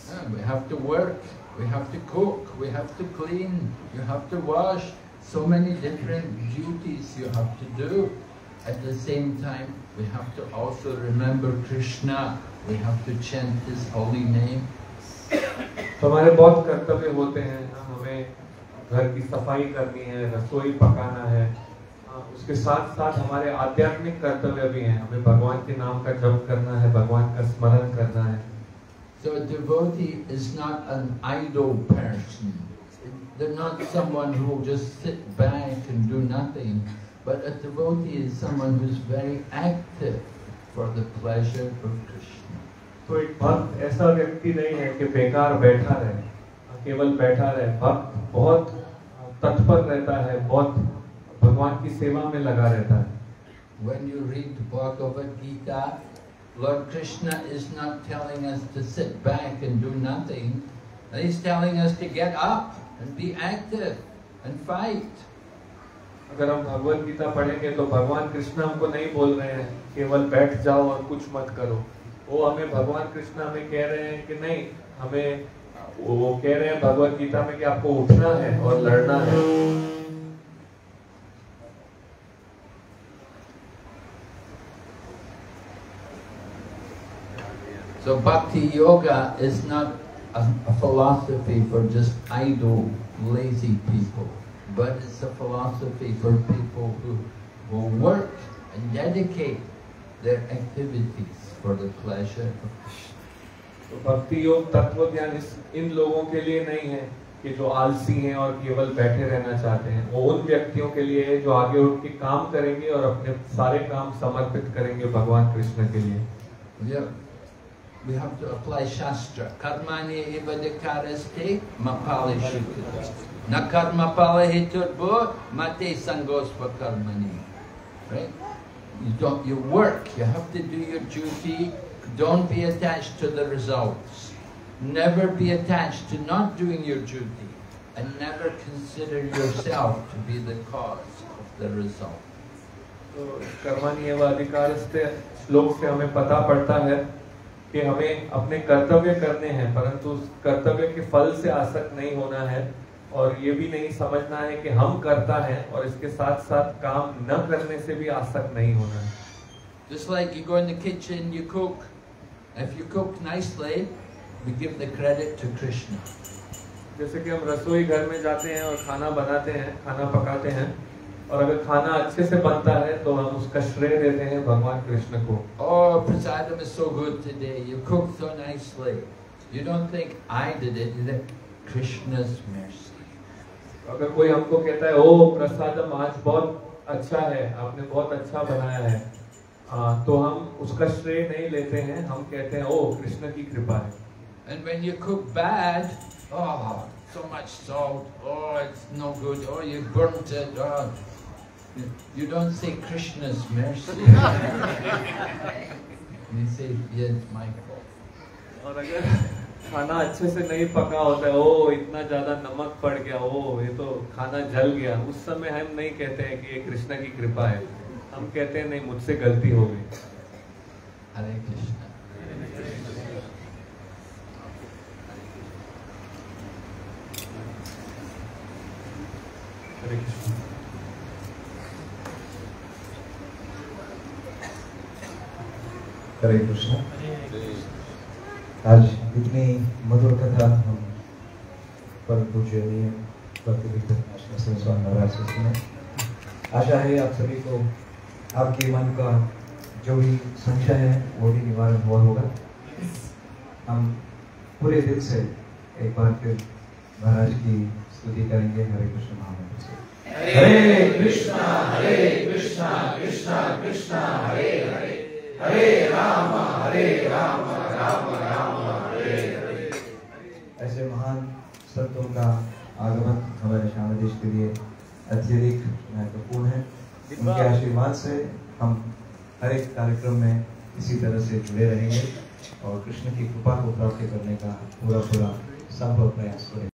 Yeah, we have to work, we have to cook, we have to clean, you have to wash. So many different duties you have to do. At the same time, we have to also remember Krishna. We have to chant His holy name. तो हमारे बहुत कर्तव्य होते हैं हाँ, हमें घर की सफ़ाई करनी है रसोई पकाना है हाँ, उसके साथ साथ हमारे आध्यात्मिक कर्तव्य भी हैं हमें भगवान के नाम का जप करना है भगवान का स्मरण करना है So a devotee is not an idle person. They're not someone who will just sit back and do nothing. But a devotee is someone who's very active for the pleasure of Krishna. तो एक भक्त ऐसा व्यक्ति नहीं है कि बेकार बैठा रहे केवल बैठा रहे भक्त बहुत तत्पर रहता है बहुत भगवान की सेवा में लगा रहता है When you read the Bhagavad Gita, Lord Krishna is not telling us to sit back and do nothing. He's telling us to get up and be active and fight. अगर हम भगवत गीता पढ़ेंगे तो भगवान कृष्ण हमको नहीं बोल रहे हैं केवल बैठ जाओ और कुछ मत करो वो हमें भगवान कृष्ण हमें कह रहे हैं कि नहीं हमें वो कह रहे हैं भगवत गीता में कि आपको उठना है और लड़ना है So bhakti yoga is not a, a, philosophy for just idle, lazy people, but it's a philosophy for people who will work and dedicate their activities For the pleasure of Krishna. तो भक्ति योग तत्व ज्ञान इन लोगों के लिए नहीं है कि जो आलसी हैं और केवल बैठे रहना चाहते हैं वो उन व्यक्तियों के लिए है जो आगे उठ के काम करेंगे और अपने सारे काम समर्पित करेंगे भगवान कृष्ण के लिए yeah. we have to apply Shastra. Karmani evadikaraste mapali shukita. Na karma pala hitudbo mate sangospa karmani. Right? You don't, you work, you have to do your duty. Don't be attached to the results. Never be attached to not doing your duty. And never consider yourself to be the cause of the result. तो है कि हमें अपने कर्तव्य करने हैं परंतु उस कर्तव्य के फल से आसक्त नहीं होना है और ये भी नहीं समझना है कि हम करता है और इसके साथ साथ काम न करने से भी आसक्त नहीं होना है Just like you go in the kitchen, you cook. If you cook nicely, we give the credit to Krishna. जैसे कि हम रसोई घर में जाते हैं और खाना बनाते हैं खाना पकाते हैं और अगर खाना अच्छे से बनता है तो हम उसका श्रेय देते हैं भगवान कृष्ण को Oh, prasadam is so good today. You cooked so nicely. You don't think I did it. You think Krishna's mercy. अगर कोई हमको कहता है ओ प्रसादम आज बहुत अच्छा है आपने बहुत अच्छा बनाया है आ, तो हम उसका श्रेय नहीं लेते हैं हम कहते हैं ओ कृष्ण की कृपा है And when you cook bad, oh, so much salt. Oh, it's no good. Oh, you burnt it. Oh, You don't say Krishna's mercy. you say, yes, my fault. खाना अच्छे से नहीं पका होता है। ओ इतना ज़्यादा नमक पड़ गया। ओ ये तो खाना जल गया। उस समय हम नहीं कहते हैं कि ये कृष्ण की कृपा है। हम कहते हैं नहीं मुझसे गलती हो गई। हरे कृष्णा। हरे कृष्ण। हरे कृष्ण। आज इतनी मधुर कथा हम महाराज से सुने आशा है आप सभी को आपके मन का जो भी संशय है, वो भी निवारण हुआ होगा। हम पूरे दिल से एक बार फिर महाराज की स्तुति करेंगे। हरे कृष्ण महामंत्र से हरे कृष्णा हरे कृष्णा कृष्णा कृष्णा, हरे हरे। हरे राम हरे राम राम राम। संतों का आगमन हमारे शामिल देश के लिए अत्यधिक महत्वपूर्ण है। उनके आशीर्वाद से हम हर एक कार्यक्रम में इसी तरह से जुड़े रहेंगे और कृष्ण की कृपा को प्राप्त करने का पूरा पूरा संभव प्रयास करेंगे।